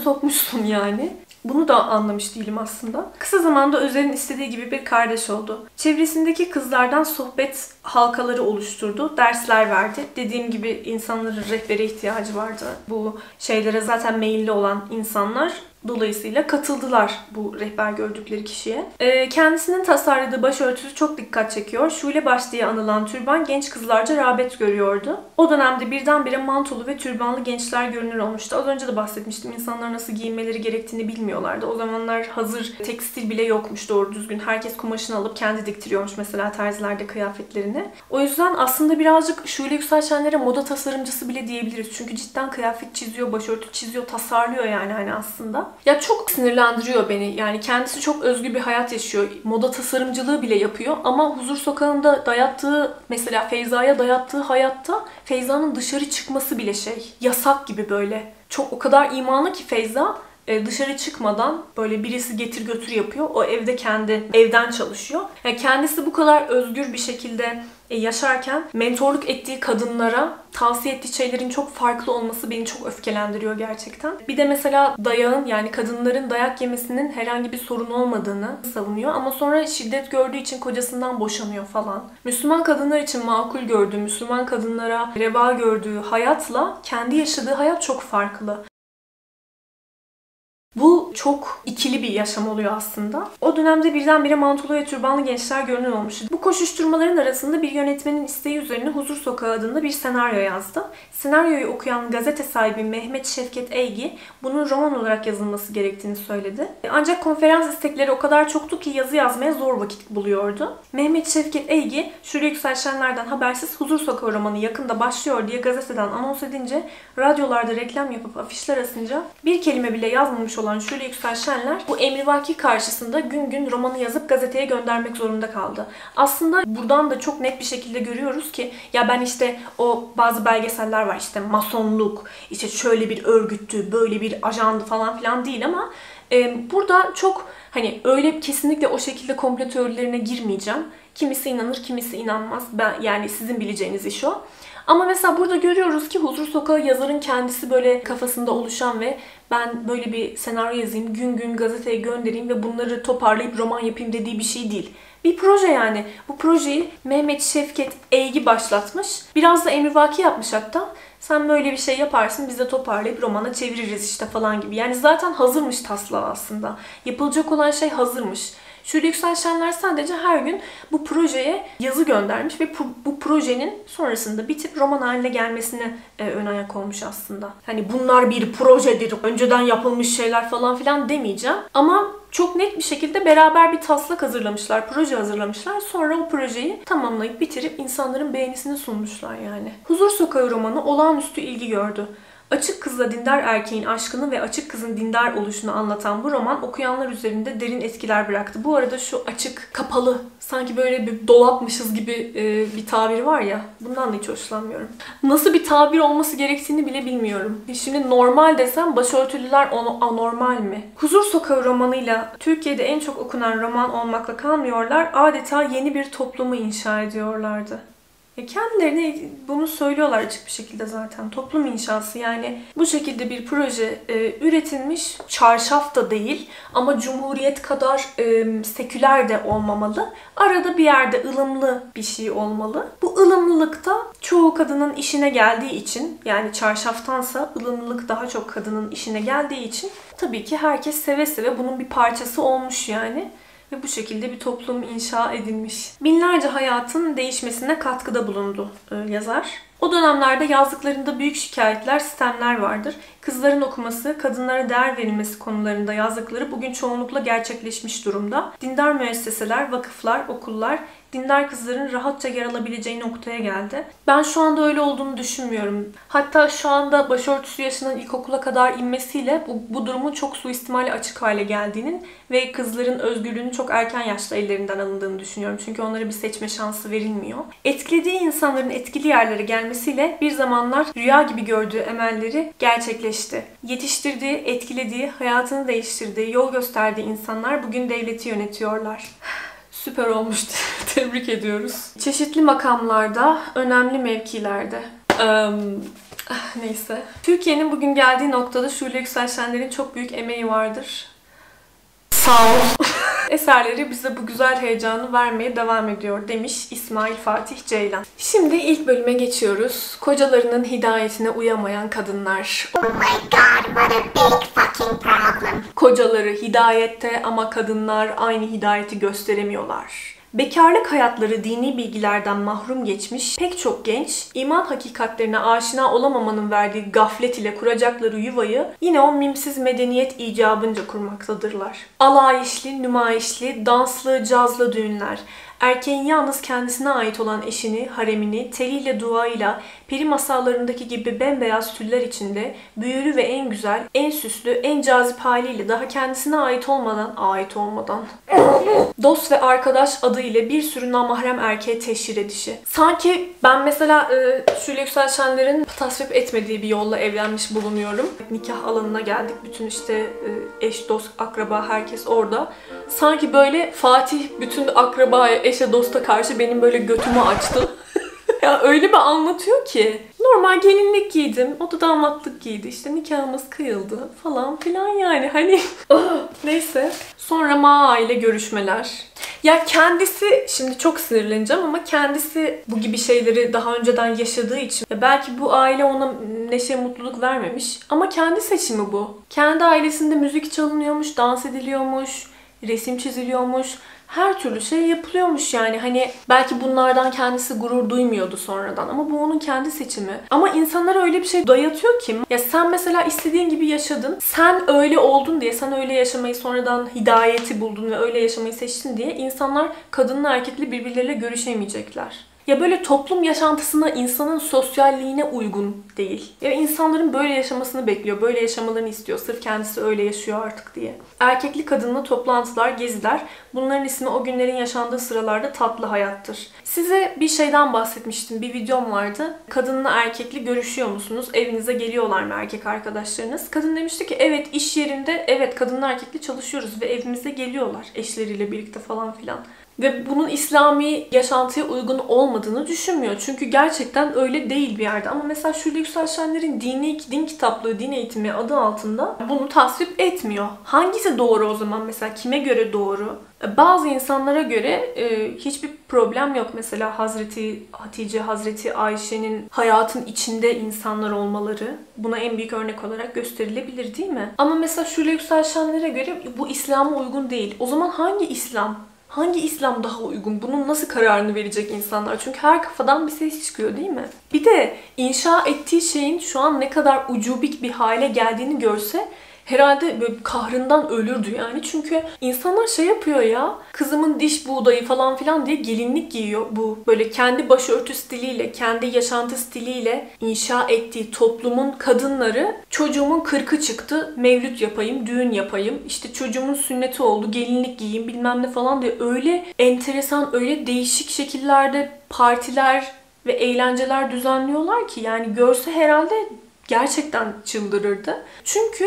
sokmuşsun yani. Bunu da anlamış değilim aslında. Kısa zamanda Özer'in istediği gibi bir kardeş oldu. Çevresindeki kızlardan sohbet halkaları oluşturdu. Dersler verdi. Dediğim gibi insanların rehbere ihtiyacı vardı. Bu şeylere zaten meyilli olan insanlar Dolayısıyla katıldılar bu rehber gördükleri kişiye. E, kendisinin tasarladığı başörtüsü çok dikkat çekiyor. Şule baş diye anılan türban genç kızlarca rağbet görüyordu. O dönemde birdenbire mantolu ve türbanlı gençler görünür olmuştu. Az önce de bahsetmiştim. İnsanlar nasıl giyinmeleri gerektiğini bilmiyorlardı. O zamanlar hazır tekstil bile yokmuş doğru düzgün. Herkes kumaşını alıp kendi diktiriyormuş mesela terzilerde kıyafetlerini. O yüzden aslında birazcık Şule Yükselşenlere moda tasarımcısı bile diyebiliriz. Çünkü cidden kıyafet çiziyor, başörtü çiziyor, tasarlıyor yani hani aslında. Ya çok sinirlendiriyor beni. Yani kendisi çok özgür bir hayat yaşıyor. Moda tasarımcılığı bile yapıyor. Ama Huzur Sokağı'nda dayattığı, mesela Feyza'ya dayattığı hayatta Feyza'nın dışarı çıkması bile şey. Yasak gibi böyle. Çok o kadar imanlı ki Feyza e, dışarı çıkmadan böyle birisi getir götür yapıyor. O evde kendi evden çalışıyor. Yani kendisi bu kadar özgür bir şekilde yaşarken mentorluk ettiği kadınlara tavsiye ettiği şeylerin çok farklı olması beni çok öfkelendiriyor gerçekten. Bir de mesela dayağın yani kadınların dayak yemesinin herhangi bir sorun olmadığını savunuyor ama sonra şiddet gördüğü için kocasından boşanıyor falan. Müslüman kadınlar için makul gördüğü, Müslüman kadınlara reva gördüğü hayatla kendi yaşadığı hayat çok farklı. Bu çok ikili bir yaşam oluyor aslında. O dönemde birdenbire mantolu ve türbanlı gençler görünür olmuş. Bu koşuşturmaların arasında bir yönetmenin isteği üzerine Huzur Sokağı adında bir senaryo yazdı. Senaryoyu okuyan gazete sahibi Mehmet Şevket Eygi bunun roman olarak yazılması gerektiğini söyledi. Ancak konferans istekleri o kadar çoktu ki yazı yazmaya zor vakit buluyordu. Mehmet Şevket Eygi, Şuri Yükselşenler'den habersiz Huzur Sokağı romanı yakında başlıyor diye gazeteden anons edince, radyolarda reklam yapıp afişler asınca bir kelime bile yazmamış olan Şule Yükselşenler bu emrivaki karşısında gün gün romanı yazıp gazeteye göndermek zorunda kaldı. Aslında buradan da çok net bir şekilde görüyoruz ki ya ben işte o bazı belgeseller var işte masonluk, işte şöyle bir örgüttü, böyle bir ajandı falan filan değil ama e, burada çok hani öyle kesinlikle o şekilde komplo teorilerine girmeyeceğim. Kimisi inanır, kimisi inanmaz. Ben yani sizin bileceğiniz iş o. Ama mesela burada görüyoruz ki Huzur Sokağı yazarın kendisi böyle kafasında oluşan ve ben böyle bir senaryo yazayım, gün gün gazeteye göndereyim ve bunları toparlayıp roman yapayım dediği bir şey değil. Bir proje yani. Bu projeyi Mehmet Şevket Eygi başlatmış. Biraz da emrivaki yapmış hatta. Sen böyle bir şey yaparsın biz de toparlayıp romana çeviririz işte falan gibi. Yani zaten hazırmış taslağı aslında. Yapılacak olan şey hazırmış. Şule Yüksel Şenler sadece her gün bu projeye yazı göndermiş ve bu projenin sonrasında bitip roman haline gelmesine e, ön ayak olmuş aslında. Hani bunlar bir projedir, önceden yapılmış şeyler falan filan demeyeceğim. Ama çok net bir şekilde beraber bir taslak hazırlamışlar, proje hazırlamışlar. Sonra o projeyi tamamlayıp bitirip insanların beğenisini sunmuşlar yani. Huzur Sokağı romanı olağanüstü ilgi gördü. Açık kızla dindar erkeğin aşkını ve açık kızın dindar oluşunu anlatan bu roman okuyanlar üzerinde derin etkiler bıraktı. Bu arada şu açık, kapalı, sanki böyle bir dolapmışız gibi e, bir tabir var ya, bundan da hiç hoşlanmıyorum. Nasıl bir tabir olması gerektiğini bile bilmiyorum. Şimdi normal desem başörtülüler anormal mi? Huzur Sokağı romanıyla Türkiye'de en çok okunan roman olmakla kalmıyorlar, adeta yeni bir toplumu inşa ediyorlardı. E kendilerine bunu söylüyorlar açık bir şekilde zaten. Toplum inşası yani bu şekilde bir proje e, üretilmiş. Çarşaf da değil ama cumhuriyet kadar e, seküler de olmamalı. Arada bir yerde ılımlı bir şey olmalı. Bu ılımlılıkta çoğu kadının işine geldiği için yani çarşaftansa ılımlılık daha çok kadının işine geldiği için tabii ki herkes seve seve bunun bir parçası olmuş yani ve bu şekilde bir toplum inşa edilmiş. Binlerce hayatın değişmesine katkıda bulundu e, yazar. O O dönemlerde yazdıklarında büyük şikayetler, sistemler vardır. Kızların okuması, kadınlara değer verilmesi konularında yazdıkları bugün çoğunlukla gerçekleşmiş durumda. Dindar müesseseler, vakıflar, okullar dindar kızların rahatça yer alabileceği noktaya geldi. Ben şu anda öyle olduğunu düşünmüyorum. Hatta şu anda başörtüsü yaşının ilkokula kadar inmesiyle bu, bu durumun çok suistimali açık hale geldiğinin ve kızların özgürlüğünün çok erken yaşta ellerinden alındığını düşünüyorum. Çünkü onlara bir seçme şansı verilmiyor. Etkilediği insanların etkili yerlere gelmesiyle bir zamanlar rüya gibi gördüğü emelleri gerçekleşti. Yetiştirdiği, etkilediği, hayatını değiştirdiği, yol gösterdiği insanlar bugün devleti yönetiyorlar. Süper olmuştu. [LAUGHS] Tebrik ediyoruz. Çeşitli makamlarda, önemli mevkilerde. Um, neyse. Türkiye'nin bugün geldiği noktada Şule Yüksel Şenler'in çok büyük emeği vardır. Sağ ol. [LAUGHS] Eserleri bize bu güzel heyecanı vermeye devam ediyor demiş İsmail Fatih Ceylan. Şimdi ilk bölüme geçiyoruz. Kocalarının hidayetine uyamayan kadınlar. Oh my god, what a big fucking problem. Kocaları hidayette ama kadınlar aynı hidayeti gösteremiyorlar. Bekarlık hayatları dini bilgilerden mahrum geçmiş pek çok genç, iman hakikatlerine aşina olamamanın verdiği gaflet ile kuracakları yuvayı yine o mimsiz medeniyet icabınca kurmaktadırlar. Alayişli, nümayişli, danslı, cazlı düğünler, Erkeğin yalnız kendisine ait olan eşini, haremini, teliyle duayla, peri masallarındaki gibi bembeyaz tüller içinde büyülü ve en güzel, en süslü, en cazip haliyle daha kendisine ait olmadan, ait olmadan, [LAUGHS] dost ve arkadaş adı ile bir sürü namahrem erkeğe teşhir edişi. Sanki ben mesela e, Şule Yüksel Şenler'in tasvip etmediği bir yolla evlenmiş bulunuyorum. Nikah alanına geldik. Bütün işte e, eş, dost, akraba herkes orada. Sanki böyle Fatih bütün akrabaya, eşe dosta karşı benim böyle götümü açtı. [LAUGHS] ya öyle bir anlatıyor ki. Normal gelinlik giydim. O da damatlık giydi. İşte nikahımız kıyıldı falan filan yani. Hani [LAUGHS] neyse. Sonra Maa ile görüşmeler. Ya kendisi şimdi çok sinirleneceğim ama kendisi bu gibi şeyleri daha önceden yaşadığı için ya belki bu aile ona neşe mutluluk vermemiş ama kendi seçimi bu. Kendi ailesinde müzik çalınıyormuş, dans ediliyormuş, resim çiziliyormuş her türlü şey yapılıyormuş yani. Hani belki bunlardan kendisi gurur duymuyordu sonradan ama bu onun kendi seçimi. Ama insanlara öyle bir şey dayatıyor ki ya sen mesela istediğin gibi yaşadın. Sen öyle oldun diye, sen öyle yaşamayı sonradan hidayeti buldun ve öyle yaşamayı seçtin diye insanlar kadınla erkekle birbirleriyle görüşemeyecekler ya böyle toplum yaşantısına, insanın sosyalliğine uygun değil. Ya insanların böyle yaşamasını bekliyor, böyle yaşamalarını istiyor. Sırf kendisi öyle yaşıyor artık diye. Erkekli kadınlı toplantılar, geziler. Bunların ismi o günlerin yaşandığı sıralarda tatlı hayattır. Size bir şeyden bahsetmiştim. Bir videom vardı. Kadınla erkekli görüşüyor musunuz? Evinize geliyorlar mı erkek arkadaşlarınız? Kadın demişti ki evet iş yerinde evet kadınla erkekli çalışıyoruz ve evimize geliyorlar eşleriyle birlikte falan filan ve bunun İslami yaşantıya uygun olmadığını düşünmüyor. Çünkü gerçekten öyle değil bir yerde. Ama mesela Şule Yüksel Şenler'in dini, din kitaplığı, din eğitimi adı altında bunu tasvip etmiyor. Hangisi doğru o zaman mesela? Kime göre doğru? Bazı insanlara göre e, hiçbir problem yok. Mesela Hazreti Hatice, Hazreti Ayşe'nin hayatın içinde insanlar olmaları buna en büyük örnek olarak gösterilebilir değil mi? Ama mesela Şule Yüksel Şenler'e göre bu İslam'a uygun değil. O zaman hangi İslam? Hangi İslam daha uygun? Bunun nasıl kararını verecek insanlar? Çünkü her kafadan bir ses çıkıyor değil mi? Bir de inşa ettiği şeyin şu an ne kadar ucubik bir hale geldiğini görse herhalde böyle kahrından ölürdü yani. Çünkü insanlar şey yapıyor ya. Kızımın diş buğdayı falan filan diye gelinlik giyiyor. Bu böyle kendi başörtü stiliyle, kendi yaşantı stiliyle inşa ettiği toplumun kadınları çocuğumun kırkı çıktı, mevlüt yapayım, düğün yapayım. işte çocuğumun sünneti oldu, gelinlik giyeyim bilmem ne falan diye öyle enteresan, öyle değişik şekillerde partiler ve eğlenceler düzenliyorlar ki yani görse herhalde gerçekten çıldırırdı. Çünkü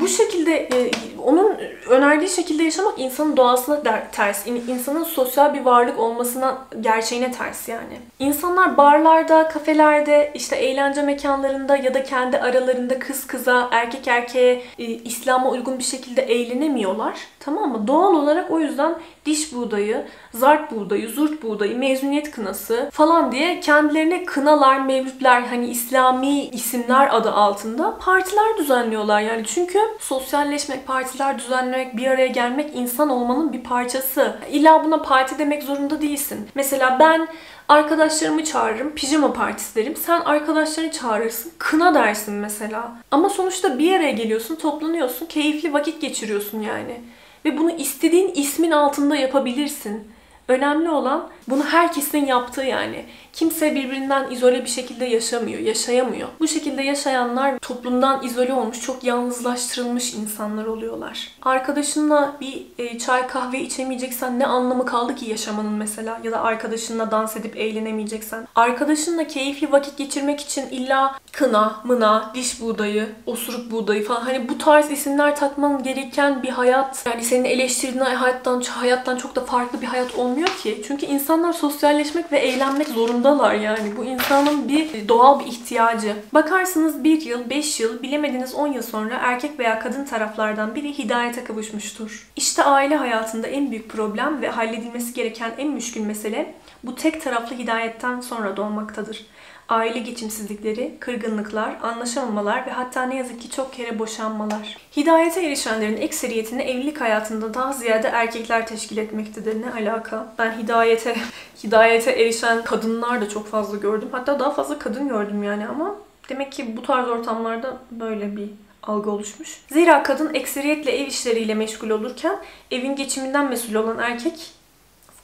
bu şekilde e, onun önerdiği şekilde yaşamak insanın doğasına ters. insanın sosyal bir varlık olmasına gerçeğine ters yani. İnsanlar barlarda, kafelerde, işte eğlence mekanlarında ya da kendi aralarında kız kıza, erkek erkeğe e, İslam'a uygun bir şekilde eğlenemiyorlar Tamam mı? Doğal olarak o yüzden diş buğdayı, zart buğdayı, zurt buğdayı, mezuniyet kınası falan diye kendilerine kınalar, mevlütler hani İslami isimler adı altında partiler düzenliyorlar yani. Çünkü sosyalleşmek, partiler düzenlemek, bir araya gelmek insan olmanın bir parçası. İlla buna parti demek zorunda değilsin. Mesela ben Arkadaşlarımı çağırırım, pijama partisi derim. Sen arkadaşlarını çağırırsın, kına dersin mesela. Ama sonuçta bir araya geliyorsun, toplanıyorsun, keyifli vakit geçiriyorsun yani. Ve bunu istediğin ismin altında yapabilirsin. Önemli olan bunu herkesin yaptığı yani. Kimse birbirinden izole bir şekilde yaşamıyor, yaşayamıyor. Bu şekilde yaşayanlar toplumdan izole olmuş, çok yalnızlaştırılmış insanlar oluyorlar. Arkadaşınla bir e, çay kahve içemeyeceksen ne anlamı kaldı ki yaşamanın mesela? Ya da arkadaşınla dans edip eğlenemeyeceksen. Arkadaşınla keyifli vakit geçirmek için illa kına, mına, diş buğdayı, osuruk buğdayı falan hani bu tarz isimler takman gereken bir hayat. Yani senin eleştirdiğin hayattan, hayattan çok da farklı bir hayat olmuyor ki. Çünkü insanlar sosyalleşmek ve eğlenmek zorundalar yani. Bu insanın bir doğal bir ihtiyacı. Bakarsınız bir yıl, beş yıl, bilemediniz on yıl sonra erkek veya kadın taraflardan biri hidayete kavuşmuştur. İşte aile hayatında en büyük problem ve halledilmesi gereken en müşkül mesele bu tek taraflı hidayetten sonra doğmaktadır aile geçimsizlikleri, kırgınlıklar, anlaşamamalar ve hatta ne yazık ki çok kere boşanmalar. Hidayete erişenlerin ekseriyetini evlilik hayatında daha ziyade erkekler teşkil etmektedir. Ne alaka? Ben hidayete [LAUGHS] hidayete erişen kadınlar da çok fazla gördüm. Hatta daha fazla kadın gördüm yani ama demek ki bu tarz ortamlarda böyle bir algı oluşmuş. Zira kadın ekseriyetle ev işleriyle meşgul olurken evin geçiminden mesul olan erkek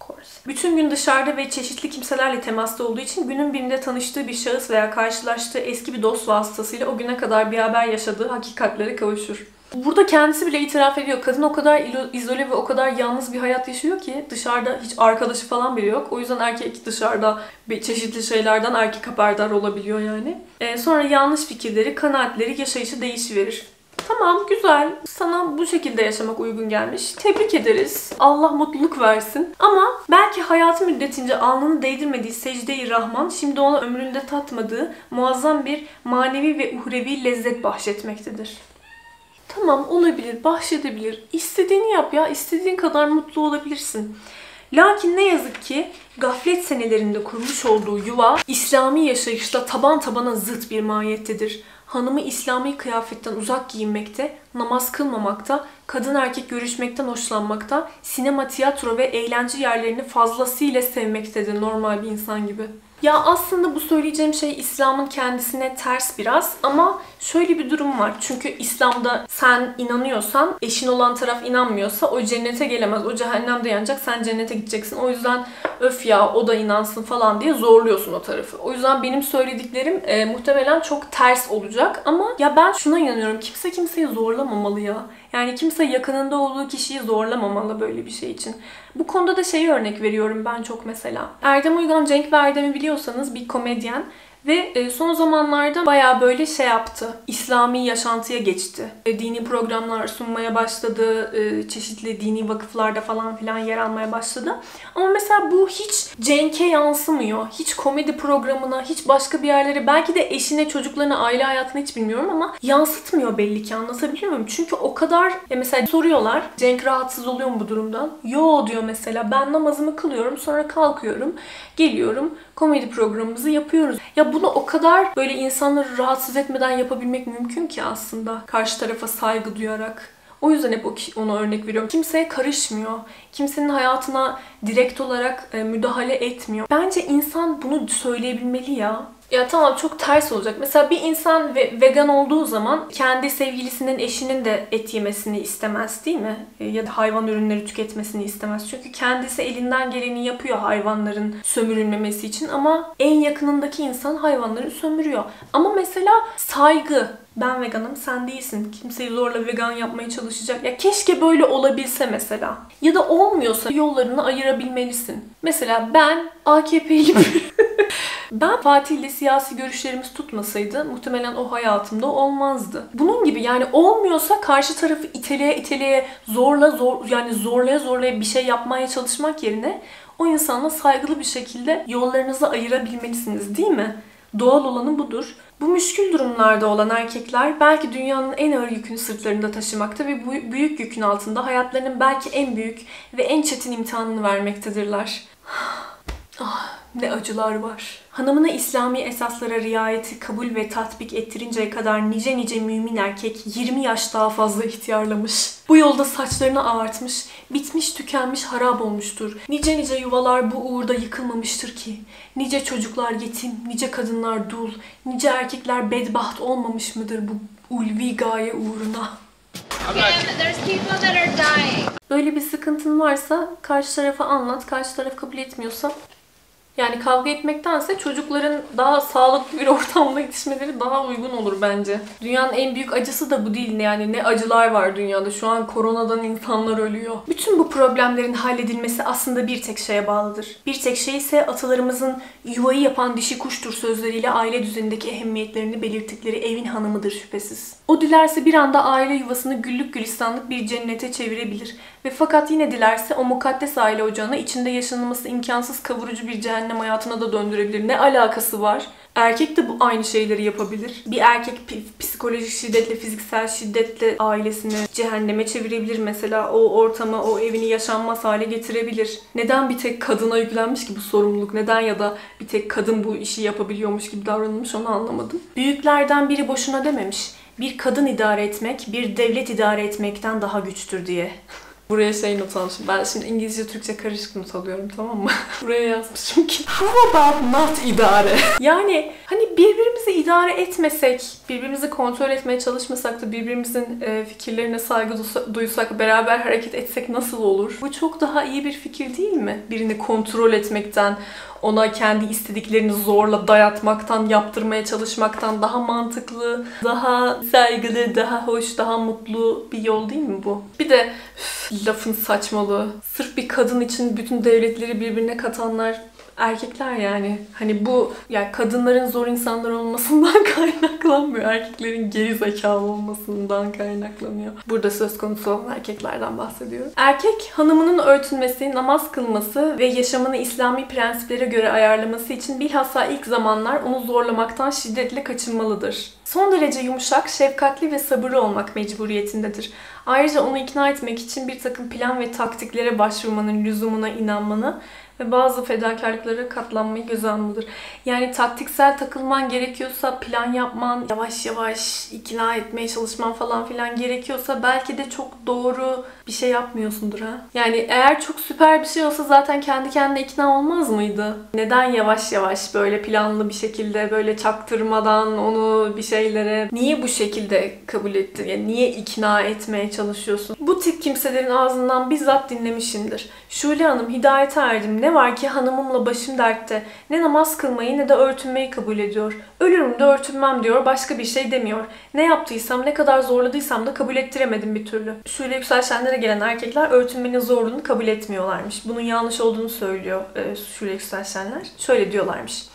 course. Bütün gün dışarıda ve çeşitli kimselerle temasta olduğu için günün birinde tanıştığı bir şahıs veya karşılaştığı eski bir dost vasıtasıyla o güne kadar bir haber yaşadığı hakikatlere kavuşur. Burada kendisi bile itiraf ediyor. Kadın o kadar izole ve o kadar yalnız bir hayat yaşıyor ki dışarıda hiç arkadaşı falan bile yok. O yüzden erkek dışarıda çeşitli şeylerden erkek haberdar olabiliyor yani. Ee, sonra yanlış fikirleri, kanaatleri, yaşayışı değişiverir. Tamam güzel. Sana bu şekilde yaşamak uygun gelmiş. Tebrik ederiz. Allah mutluluk versin. Ama belki hayatı müddetince alnını değdirmediği secde-i Rahman şimdi ona ömründe tatmadığı muazzam bir manevi ve uhrevi lezzet bahşetmektedir. Tamam olabilir, bahşedebilir. İstediğini yap ya. istediğin kadar mutlu olabilirsin. Lakin ne yazık ki gaflet senelerinde kurmuş olduğu yuva İslami yaşayışla taban tabana zıt bir mahiyettedir hanımı İslami kıyafetten uzak giyinmekte, namaz kılmamakta, kadın erkek görüşmekten hoşlanmakta, sinema, tiyatro ve eğlence yerlerini fazlasıyla sevmektedir normal bir insan gibi. Ya aslında bu söyleyeceğim şey İslam'ın kendisine ters biraz ama şöyle bir durum var. Çünkü İslam'da sen inanıyorsan, eşin olan taraf inanmıyorsa o cennete gelemez. O cehennemde yanacak, sen cennete gideceksin. O yüzden öf ya o da inansın falan diye zorluyorsun o tarafı. O yüzden benim söylediklerim e, muhtemelen çok ters olacak ama ya ben şuna inanıyorum. Kimse kimseyi zorlamamalı ya. Yani kimse yakınında olduğu kişiyi zorlamamalı böyle bir şey için. Bu konuda da şeyi örnek veriyorum ben çok mesela. Erdem Uygan, Cenk ve Erdem'i biliyorsanız bir komedyen ve e, son zamanlarda baya böyle şey yaptı. İslami yaşantıya geçti. E, dini programlar sunmaya başladı. E, çeşitli dini vakıflarda falan filan yer almaya başladı. Ama mesela bu hiç Cenk'e yansımıyor. Hiç komedi programına, hiç başka bir yerlere, belki de eşine, çocuklarına, aile hayatına hiç bilmiyorum ama yansıtmıyor belli ki. Anlatabiliyor muyum? Çünkü o kadar ya mesela soruyorlar. Cenk rahatsız oluyor mu bu durumdan? Yo diyor mesela. Ben namazımı kılıyorum, sonra kalkıyorum, geliyorum, komedi programımızı yapıyoruz. Ya bunu o kadar böyle insanları rahatsız etmeden yapabilmek mümkün ki aslında. Karşı tarafa saygı duyarak. O yüzden hep ona örnek veriyorum. Kimseye karışmıyor. Kimsenin hayatına direkt olarak e, müdahale etmiyor. Bence insan bunu söyleyebilmeli ya. Ya tamam çok ters olacak. Mesela bir insan ve vegan olduğu zaman kendi sevgilisinin, eşinin de et yemesini istemez değil mi? E, ya da hayvan ürünleri tüketmesini istemez. Çünkü kendisi elinden geleni yapıyor hayvanların sömürülmemesi için ama en yakınındaki insan hayvanları sömürüyor. Ama mesela saygı. Ben veganım, sen değilsin. Kimseyi zorla vegan yapmaya çalışacak. Ya keşke böyle olabilse mesela. Ya da olmuyorsa yollarını ayırabilmelisin. Mesela ben AKP'li Ben Fatih ile siyasi görüşlerimiz tutmasaydı muhtemelen o hayatımda olmazdı. Bunun gibi yani olmuyorsa karşı tarafı iteleye iteleye zorla zor yani zorlaya zorlaya bir şey yapmaya çalışmak yerine o insanla saygılı bir şekilde yollarınızı ayırabilmelisiniz değil mi? Doğal olanı budur. Bu müşkül durumlarda olan erkekler belki dünyanın en ağır yükünü sırtlarında taşımakta ve bu büyük yükün altında hayatlarının belki en büyük ve en çetin imtihanını vermektedirler. [SIGHS] Ah, ne acılar var. Hanımına İslami esaslara riayeti kabul ve tatbik ettirinceye kadar nice nice mümin erkek 20 yaş daha fazla ihtiyarlamış. Bu yolda saçlarını ağartmış, bitmiş tükenmiş harap olmuştur. Nice nice yuvalar bu uğurda yıkılmamıştır ki. Nice çocuklar yetim, nice kadınlar dul, nice erkekler bedbaht olmamış mıdır bu ulvi gaye uğruna? Böyle bir sıkıntın varsa karşı tarafa anlat. Karşı taraf kabul etmiyorsa yani kavga etmektense çocukların daha sağlıklı bir [LAUGHS] ortamda yetişmeleri daha uygun olur bence. Dünyanın en büyük acısı da bu değil. Yani ne acılar var dünyada. Şu an koronadan insanlar ölüyor. Bütün bu problemlerin halledilmesi aslında bir tek şeye bağlıdır. Bir tek şey ise atalarımızın yuvayı yapan dişi kuştur sözleriyle aile düzenindeki ehemmiyetlerini belirttikleri evin hanımıdır şüphesiz. O dilerse bir anda aile yuvasını güllük gülistanlık bir cennete çevirebilir. Ve fakat yine dilerse o mukaddes aile ocağını içinde yaşanılması imkansız kavurucu bir cehennem hayatına da döndürebilir. Ne alakası var? Erkek de bu aynı şeyleri yapabilir. Bir erkek psikolojik şiddetle, fiziksel şiddetle ailesini cehenneme çevirebilir mesela. O ortama, o evini yaşanmaz hale getirebilir. Neden bir tek kadına yüklenmiş ki bu sorumluluk? Neden ya da bir tek kadın bu işi yapabiliyormuş gibi davranılmış onu anlamadım. Büyüklerden biri boşuna dememiş. Bir kadın idare etmek, bir devlet idare etmekten daha güçtür diye. Buraya şey not almışım. Ben şimdi İngilizce Türkçe karışık not alıyorum tamam mı? [LAUGHS] Buraya yazmışım ki How about not idare? [LAUGHS] yani hani birbirimizi idare etmesek, birbirimizi kontrol etmeye çalışmasak da birbirimizin e, fikirlerine saygı duysa- duysak, beraber hareket etsek nasıl olur? Bu çok daha iyi bir fikir değil mi? Birini kontrol etmekten, ona kendi istediklerini zorla dayatmaktan, yaptırmaya çalışmaktan daha mantıklı, daha saygılı, daha hoş, daha mutlu bir yol değil mi bu? Bir de üf, lafın saçmalığı. Sırf bir kadın için bütün devletleri birbirine katanlar erkekler yani. Hani bu yani kadınların zor insanlar olmasından [LAUGHS] kaynaklanmıyor. Erkeklerin geri zekalı olmasından kaynaklanıyor. Burada söz konusu olan erkeklerden bahsediyorum. Erkek hanımının örtünmesi, namaz kılması ve yaşamını İslami prensiplere göre ayarlaması için bilhassa ilk zamanlar onu zorlamaktan şiddetle kaçınmalıdır. Son derece yumuşak, şefkatli ve sabırlı olmak mecburiyetindedir. Ayrıca onu ikna etmek için bir takım plan ve taktiklere başvurmanın lüzumuna inanmanı ve bazı fedakarlıklara katlanmayı göze almalıdır. Yani taktiksel takılman gerekiyorsa, plan yapman, yavaş yavaş ikna etmeye çalışman falan filan gerekiyorsa belki de çok doğru bir şey yapmıyorsundur ha. Yani eğer çok süper bir şey olsa zaten kendi kendine ikna olmaz mıydı? Neden yavaş yavaş böyle planlı bir şekilde böyle çaktırmadan onu bir şeylere niye bu şekilde kabul etti? Yani niye ikna etmeye çalışıyorsun? Bu tip kimselerin ağzından bizzat dinlemişimdir. Şule Hanım hidayete erdim. Ne var ki hanımımla başım dertte. Ne namaz kılmayı ne de örtünmeyi kabul ediyor. Ölürüm de örtünmem diyor. Başka bir şey demiyor. Ne yaptıysam ne kadar zorladıysam da kabul ettiremedim bir türlü. Şule Yükselşenlere gelen erkekler örtünmenin zorluğunu kabul etmiyorlarmış. Bunun yanlış olduğunu söylüyor e, Şule Yükselşenler. Şöyle diyorlarmış.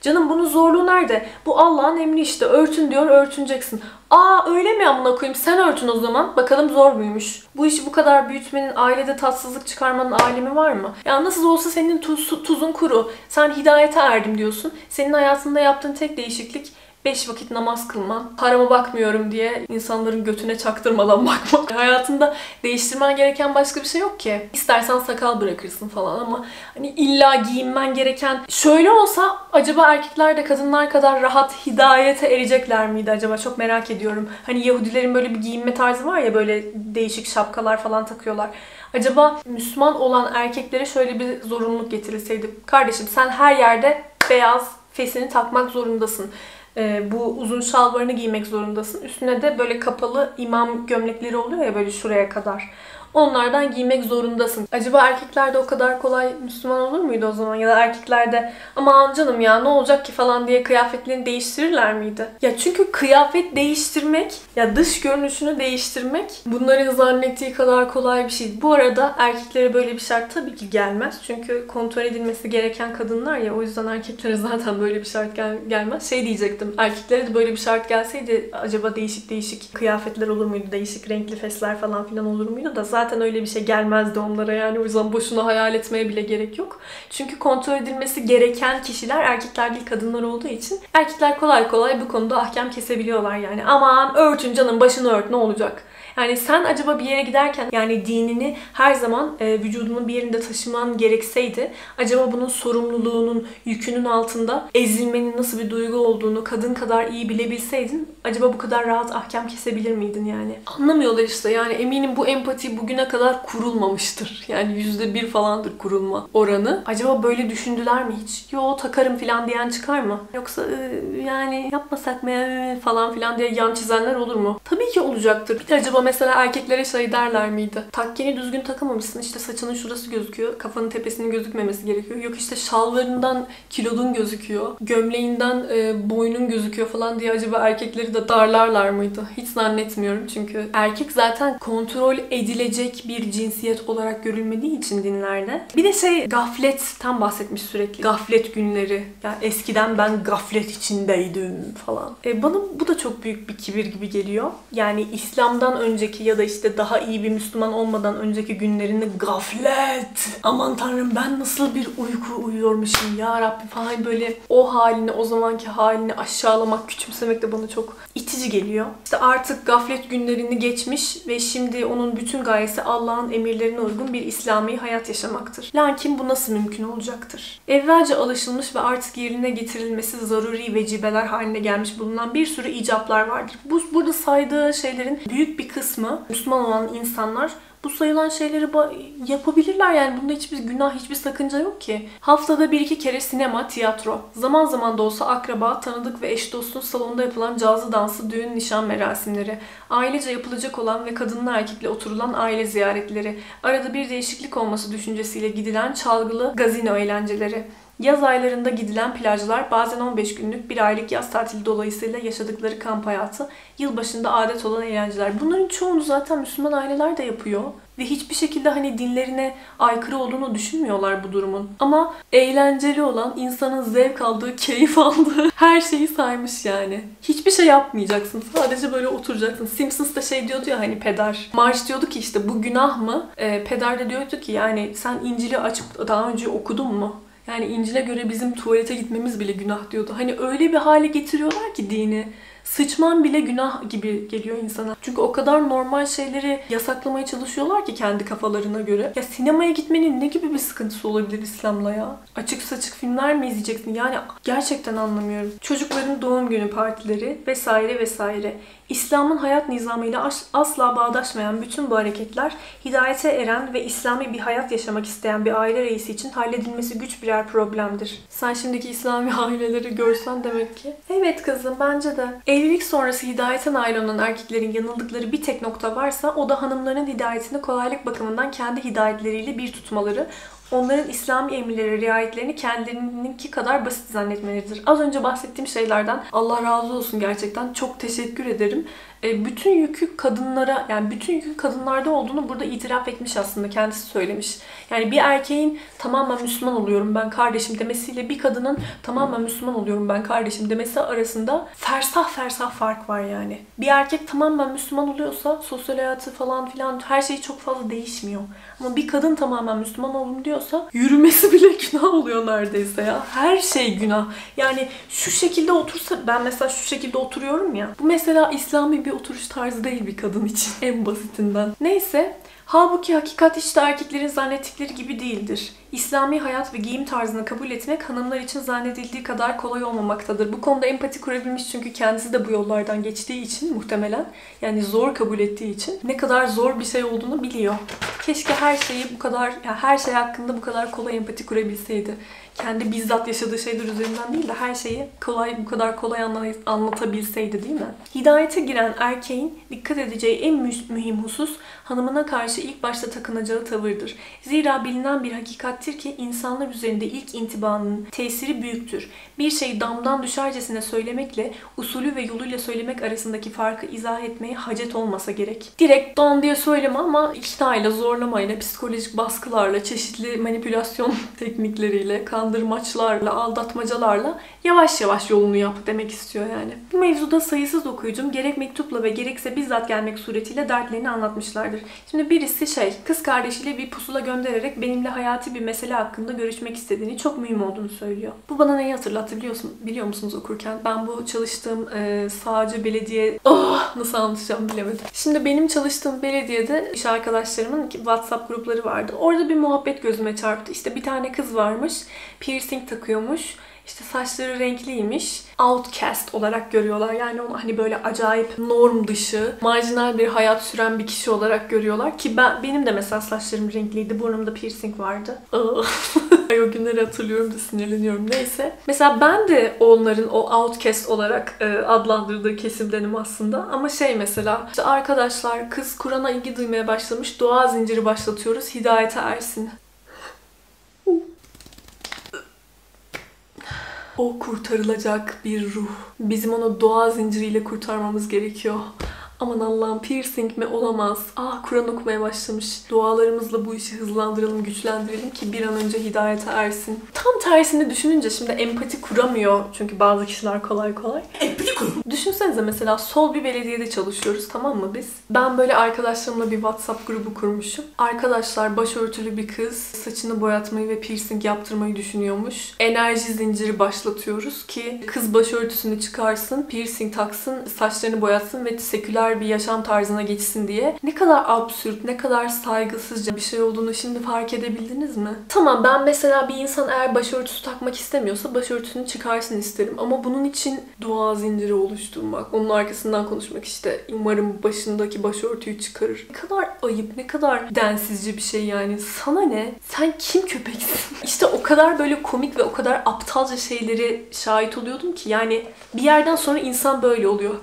Canım bunun zorluğu nerede? Bu Allah'ın emri işte. Örtün diyor, örtüneceksin. Aa öyle mi amına koyayım? Sen örtün o zaman. Bakalım zor muymuş? Bu işi bu kadar büyütmenin, ailede tatsızlık çıkarmanın alemi var mı? Ya nasıl olsa senin tuz, tuzun kuru. Sen hidayete erdim diyorsun. Senin hayatında yaptığın tek değişiklik Beş vakit namaz kılman, parama bakmıyorum diye insanların götüne çaktırmadan bakmak. [LAUGHS] Hayatında değiştirmen gereken başka bir şey yok ki. İstersen sakal bırakırsın falan ama hani illa giyinmen gereken... Şöyle olsa acaba erkekler de kadınlar kadar rahat hidayete erecekler miydi acaba? Çok merak ediyorum. Hani Yahudilerin böyle bir giyinme tarzı var ya böyle değişik şapkalar falan takıyorlar. Acaba Müslüman olan erkeklere şöyle bir zorunluluk getirilseydi. Kardeşim sen her yerde beyaz fesini takmak zorundasın. Ee, bu uzun şalvarını giymek zorundasın. Üstüne de böyle kapalı imam gömlekleri oluyor ya böyle şuraya kadar. Onlardan giymek zorundasın. Acaba erkekler de o kadar kolay Müslüman olur muydu o zaman? Ya da erkekler de aman canım ya ne olacak ki falan diye kıyafetlerini değiştirirler miydi? Ya çünkü kıyafet değiştirmek, ya dış görünüşünü değiştirmek bunların zannettiği kadar kolay bir şey. Bu arada erkeklere böyle bir şart tabii ki gelmez. Çünkü kontrol edilmesi gereken kadınlar ya o yüzden erkeklere [LAUGHS] zaten böyle bir şart gel- gelmez. Şey diyecektim. Erkeklere de böyle bir şart gelseydi acaba değişik değişik kıyafetler olur muydu? Değişik renkli fesler falan filan olur muydu da zaten zaten öyle bir şey gelmezdi onlara yani o yüzden boşuna hayal etmeye bile gerek yok. Çünkü kontrol edilmesi gereken kişiler erkekler değil kadınlar olduğu için erkekler kolay kolay bu konuda ahkam kesebiliyorlar yani. Aman örtün canım başını ört ne olacak? Yani sen acaba bir yere giderken yani dinini her zaman e, vücudunun bir yerinde taşıman gerekseydi acaba bunun sorumluluğunun, yükünün altında ezilmenin nasıl bir duygu olduğunu kadın kadar iyi bilebilseydin acaba bu kadar rahat ahkam kesebilir miydin yani? Anlamıyorlar işte yani eminim bu empati bugüne kadar kurulmamıştır. Yani yüzde bir falandır kurulma oranı. Acaba böyle düşündüler mi hiç? Yo takarım falan diyen çıkar mı? Yoksa "Ee, yani yapmasak mı ee" falan filan diye yan çizenler olur mu? Tabii ki olacaktır. Bir de acaba mesela erkeklere şey derler miydi? Takkeni düzgün takamamışsın işte saçının şurası gözüküyor. Kafanın tepesinin gözükmemesi gerekiyor. Yok işte şalvarından kilodun gözüküyor. Gömleğinden e, boynun gözüküyor falan diye acaba erkekleri de darlarlar mıydı? Hiç zannetmiyorum çünkü erkek zaten kontrol edilecek bir cinsiyet olarak görülmediği için dinlerde. Bir de şey gafletten bahsetmiş sürekli. Gaflet günleri. Ya eskiden ben gaflet içindeydim falan. E, bana bu da çok büyük bir kibir gibi geliyor. Yani İslam'dan önceki ya da işte daha iyi bir Müslüman olmadan önceki günlerini gaflet. Aman tanrım ben nasıl bir uyku uyuyormuşum ya Rabbi falan böyle o halini o zamanki halini aşağılamak, küçümsemek de bana çok itici geliyor. İşte artık gaflet günlerini geçmiş ve şimdi onun bütün gayesi Allah'ın emirlerine uygun bir İslami hayat yaşamaktır. Lakin bu nasıl mümkün olacaktır? Evvelce alışılmış ve artık yerine getirilmesi zaruri vecibeler haline gelmiş bulunan bir sürü icaplar vardır. Bu burada saydığı şeylerin büyük bir kısmı Müslüman olan insanlar bu sayılan şeyleri yapabilirler yani bunda hiçbir günah, hiçbir sakınca yok ki. Haftada bir iki kere sinema, tiyatro. Zaman zaman da olsa akraba, tanıdık ve eş dostun salonunda yapılan cazı dansı, düğün, nişan merasimleri. Ailece yapılacak olan ve kadınla erkekle oturulan aile ziyaretleri. Arada bir değişiklik olması düşüncesiyle gidilen çalgılı gazino eğlenceleri. Yaz aylarında gidilen plajlar, bazen 15 günlük bir aylık yaz tatili dolayısıyla yaşadıkları kamp hayatı, yılbaşında adet olan eğlenceler. Bunların çoğunu zaten Müslüman aileler de yapıyor. Ve hiçbir şekilde hani dinlerine aykırı olduğunu düşünmüyorlar bu durumun. Ama eğlenceli olan, insanın zevk aldığı, [LAUGHS] keyif aldığı her şeyi saymış yani. Hiçbir şey yapmayacaksın. Sadece böyle oturacaksın. Simpsons da şey diyordu ya hani peder. Marş diyordu ki işte bu günah mı? Ee, peder de diyordu ki yani sen İncil'i açıp daha önce okudun mu? Yani İncil'e göre bizim tuvalete gitmemiz bile günah diyordu. Hani öyle bir hale getiriyorlar ki dini. Sıçman bile günah gibi geliyor insana. Çünkü o kadar normal şeyleri yasaklamaya çalışıyorlar ki kendi kafalarına göre. Ya sinemaya gitmenin ne gibi bir sıkıntısı olabilir İslam'la ya? Açık saçık filmler mi izleyeceksin? Yani gerçekten anlamıyorum. Çocukların doğum günü partileri vesaire vesaire. İslam'ın hayat nizamıyla as- asla bağdaşmayan bütün bu hareketler hidayete eren ve İslami bir hayat yaşamak isteyen bir aile reisi için halledilmesi güç birer problemdir. Sen şimdiki İslami [LAUGHS] aileleri görsen demek ki. Evet kızım bence de. Evlilik sonrası hidayete nail olan erkeklerin yanıldıkları bir tek nokta varsa o da hanımların hidayetini kolaylık bakımından kendi hidayetleriyle bir tutmaları, onların İslami emirlere riayetlerini kendilerininki kadar basit zannetmeleridir. Az önce bahsettiğim şeylerden Allah razı olsun gerçekten çok teşekkür ederim. E, bütün yükü kadınlara yani bütün yükün kadınlarda olduğunu burada itiraf etmiş aslında kendisi söylemiş. Yani bir erkeğin tamamen Müslüman oluyorum ben kardeşim demesiyle bir kadının tamamen Müslüman oluyorum ben kardeşim demesi arasında fersah fersah fark var yani. Bir erkek tamamen Müslüman oluyorsa sosyal hayatı falan filan her şey çok fazla değişmiyor. Ama bir kadın tamamen Müslüman oldum diyorsa yürümesi [LAUGHS] bile günah oluyor neredeyse ya. Her şey günah. Yani şu şekilde otursa ben mesela şu şekilde oturuyorum ya. Bu mesela İslami bir oturuş tarzı değil bir kadın için [LAUGHS] en basitinden. Neyse Halbuki hakikat işte erkeklerin zannettikleri gibi değildir. İslami hayat ve giyim tarzını kabul etmek hanımlar için zannedildiği kadar kolay olmamaktadır. Bu konuda empati kurabilmiş çünkü kendisi de bu yollardan geçtiği için muhtemelen yani zor kabul ettiği için ne kadar zor bir şey olduğunu biliyor. Keşke her şeyi bu kadar ya her şey hakkında bu kadar kolay empati kurabilseydi. Kendi bizzat yaşadığı şeyler üzerinden değil de her şeyi kolay bu kadar kolay anlatabilseydi değil mi? Hidayete giren erkeğin dikkat edeceği en mü- mühim husus hanımına karşı ilk başta takınacağı tavırdır. Zira bilinen bir hakikattir ki insanlar üzerinde ilk intibanın tesiri büyüktür. Bir şeyi damdan düşercesine söylemekle usulü ve yoluyla söylemek arasındaki farkı izah etmeye hacet olmasa gerek. Direkt dan diye söyleme ama ikna ile, zorlamayla, psikolojik baskılarla, çeşitli manipülasyon [LAUGHS] teknikleriyle, kandırmaçlarla, aldatmacalarla yavaş yavaş yolunu yap demek istiyor yani. Bu mevzuda sayısız okuyucum gerek mektupla ve gerekse bizzat gelmek suretiyle dertlerini anlatmışlardır. Vardır. Şimdi birisi şey kız kardeşiyle bir pusula göndererek benimle hayati bir mesele hakkında görüşmek istediğini çok mühim olduğunu söylüyor. Bu bana neyi hatırlattı biliyorsun, biliyor musunuz okurken? Ben bu çalıştığım e, sağcı belediye... Oh, nasıl anlatacağım bilemedim. Şimdi benim çalıştığım belediyede iş arkadaşlarımın WhatsApp grupları vardı. Orada bir muhabbet gözüme çarptı. İşte bir tane kız varmış. Piercing takıyormuş. İşte saçları renkliymiş. Outcast olarak görüyorlar. Yani onu hani böyle acayip norm dışı, marjinal bir hayat süren bir kişi olarak görüyorlar. Ki ben benim de mesela saçlarım renkliydi. Burnumda piercing vardı. [LAUGHS] Ay o günleri hatırlıyorum da sinirleniyorum. Neyse. Mesela ben de onların o outcast olarak e, adlandırdığı kesimdenim aslında. Ama şey mesela işte arkadaşlar kız Kur'an'a ilgi duymaya başlamış. Dua zinciri başlatıyoruz. Hidayete ersin. O kurtarılacak bir ruh. Bizim onu doğa zinciriyle kurtarmamız gerekiyor. Aman Allah'ım piercing mi olamaz. Ah Kur'an okumaya başlamış. Dualarımızla bu işi hızlandıralım, güçlendirelim ki bir an önce hidayete ersin. Tam tersini düşününce şimdi empati kuramıyor. Çünkü bazı kişiler kolay kolay. Empati kur. Düşünsenize mesela sol bir belediyede çalışıyoruz tamam mı biz? Ben böyle arkadaşlarımla bir WhatsApp grubu kurmuşum. Arkadaşlar başörtülü bir kız saçını boyatmayı ve piercing yaptırmayı düşünüyormuş. Enerji zinciri başlatıyoruz ki kız başörtüsünü çıkarsın, piercing taksın, saçlarını boyatsın ve seküler bir yaşam tarzına geçsin diye. Ne kadar absürt, ne kadar saygısızca bir şey olduğunu şimdi fark edebildiniz mi? Tamam ben mesela bir insan eğer başörtüsü takmak istemiyorsa başörtüsünü çıkarsın isterim. Ama bunun için dua zinciri oluşturmak, onun arkasından konuşmak işte umarım başındaki başörtüyü çıkarır. Ne kadar ayıp, ne kadar densizce bir şey yani. Sana ne? Sen kim köpeksin? [LAUGHS] işte o kadar böyle komik ve o kadar aptalca şeyleri şahit oluyordum ki yani bir yerden sonra insan böyle oluyor.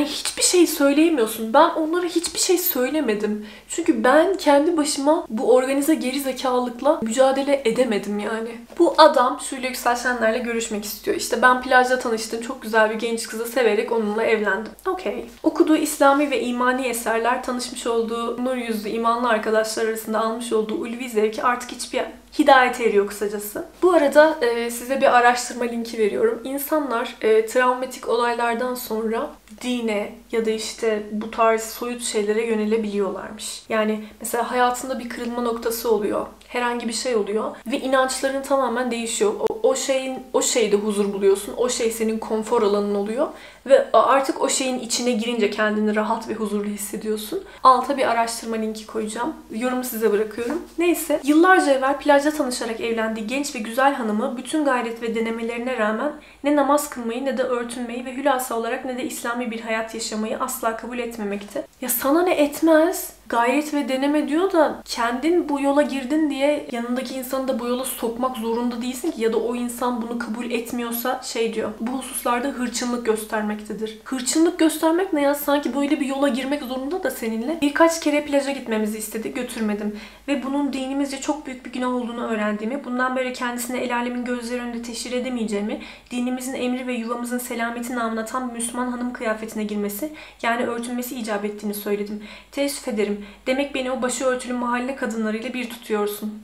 Yani hiçbir şey söyleyemiyorsun. Ben onlara hiçbir şey söylemedim. Çünkü ben kendi başıma bu organize geri zekalılıkla mücadele edemedim yani. Bu adam Şule Yüksel Şenler'le görüşmek istiyor. İşte ben plajda tanıştım. Çok güzel bir genç kızı severek onunla evlendim. Okey. Okuduğu İslami ve imani eserler, tanışmış olduğu nur yüzlü imanlı arkadaşlar arasında almış olduğu ulvi zevki artık hiçbir hidayete eriyor kısacası. Bu arada e, size bir araştırma linki veriyorum. İnsanlar e, travmatik olaylardan sonra dine ya da işte bu tarz soyut şeylere yönelebiliyorlarmış. Yani mesela hayatında bir kırılma noktası oluyor. Herhangi bir şey oluyor ve inançların tamamen değişiyor. O, o şeyin o şeyde huzur buluyorsun. O şey senin konfor alanın oluyor ve artık o şeyin içine girince kendini rahat ve huzurlu hissediyorsun. Alta bir araştırma linki koyacağım. Yorumu size bırakıyorum. Neyse, yıllarca evvel plajda tanışarak evlendiği genç ve güzel hanımı bütün gayret ve denemelerine rağmen ne namaz kılmayı ne de örtünmeyi ve hülasa olarak ne de İslami bir hayat yaşamayı asla kabul etmemekte. Ya sana ne etmez? gayret ve deneme diyor da kendin bu yola girdin diye yanındaki insanı da bu yola sokmak zorunda değilsin ki ya da o insan bunu kabul etmiyorsa şey diyor. Bu hususlarda hırçınlık göstermektedir. Hırçınlık göstermek ne ya? Sanki böyle bir yola girmek zorunda da seninle. Birkaç kere plaja gitmemizi istedi. Götürmedim. Ve bunun dinimizce çok büyük bir günah olduğunu öğrendiğimi, bundan böyle kendisine el alemin gözleri önünde teşhir edemeyeceğimi, dinimizin emri ve yuvamızın selameti namına tam Müslüman hanım kıyafetine girmesi, yani örtünmesi icap ettiğini söyledim. Teessüf ederim. Demek beni o başı örtülü mahalle kadınlarıyla bir tutuyorsun.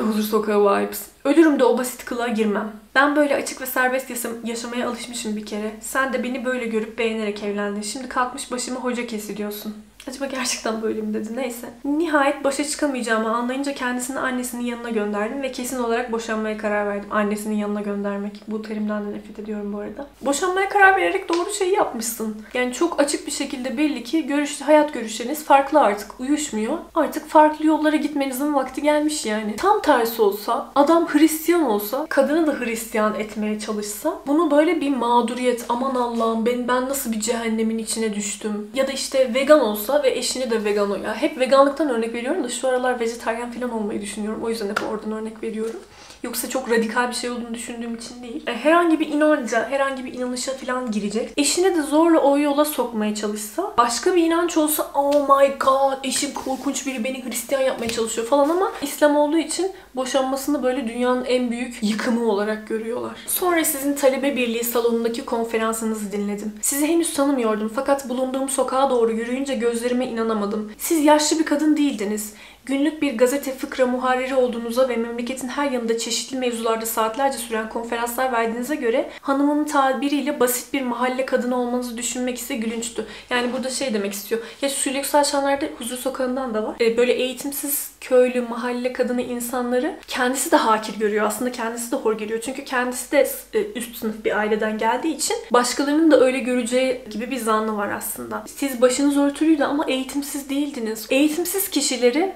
Huzur sokağı vibes. Ölürüm de o basit kılığa girmem. Ben böyle açık ve serbest yaşamaya alışmışım bir kere. Sen de beni böyle görüp beğenerek evlendin. Şimdi kalkmış başımı hoca kesiliyorsun. Acaba gerçekten böyle mi dedi? Neyse. Nihayet başa çıkamayacağımı anlayınca kendisini annesinin yanına gönderdim ve kesin olarak boşanmaya karar verdim. Annesinin yanına göndermek. Bu terimden de nefret ediyorum bu arada. Boşanmaya karar vererek doğru şeyi yapmışsın. Yani çok açık bir şekilde belli ki görüş, hayat görüşleriniz farklı artık. Uyuşmuyor. Artık farklı yollara gitmenizin vakti gelmiş yani. Tam tersi olsa, adam Hristiyan olsa, kadını da Hristiyan etmeye çalışsa bunu böyle bir mağduriyet, aman Allah'ım ben, ben nasıl bir cehennemin içine düştüm. Ya da işte vegan olsa ve eşini de vegan o ya. Hep veganlıktan örnek veriyorum da şu aralar vejetaryen falan olmayı düşünüyorum. O yüzden hep oradan örnek veriyorum. Yoksa çok radikal bir şey olduğunu düşündüğüm için değil. E, herhangi bir inanca, herhangi bir inanışa falan girecek. Eşini de zorla o yola sokmaya çalışsa, başka bir inanç olsa oh my god eşim korkunç biri beni Hristiyan yapmaya çalışıyor falan ama İslam olduğu için boşanmasını böyle dünyanın en büyük yıkımı olarak görüyorlar. Sonra sizin talebe birliği salonundaki konferansınızı dinledim. Sizi henüz tanımıyordum fakat bulunduğum sokağa doğru yürüyünce gözlerime inanamadım. Siz yaşlı bir kadın değildiniz. Günlük bir gazete fıkra muharriri olduğunuza ve memleketin her yanında çeşitli mevzularda saatlerce süren konferanslar verdiğinize göre hanımın tabiriyle basit bir mahalle kadını olmanızı düşünmek ise gülünçtü. Yani burada şey demek istiyor. Ya Süleyman Yüksel Şanlar'da Huzur Sokağı'ndan da var. Ee, böyle eğitimsiz köylü, mahalle kadını insanları kendisi de hakir görüyor. Aslında kendisi de hor geliyor. Çünkü kendisi de e, üst sınıf bir aileden geldiği için başkalarının da öyle göreceği gibi bir zannı var aslında. Siz başınız örtülüydü ama eğitimsiz değildiniz. Eğitimsiz kişileri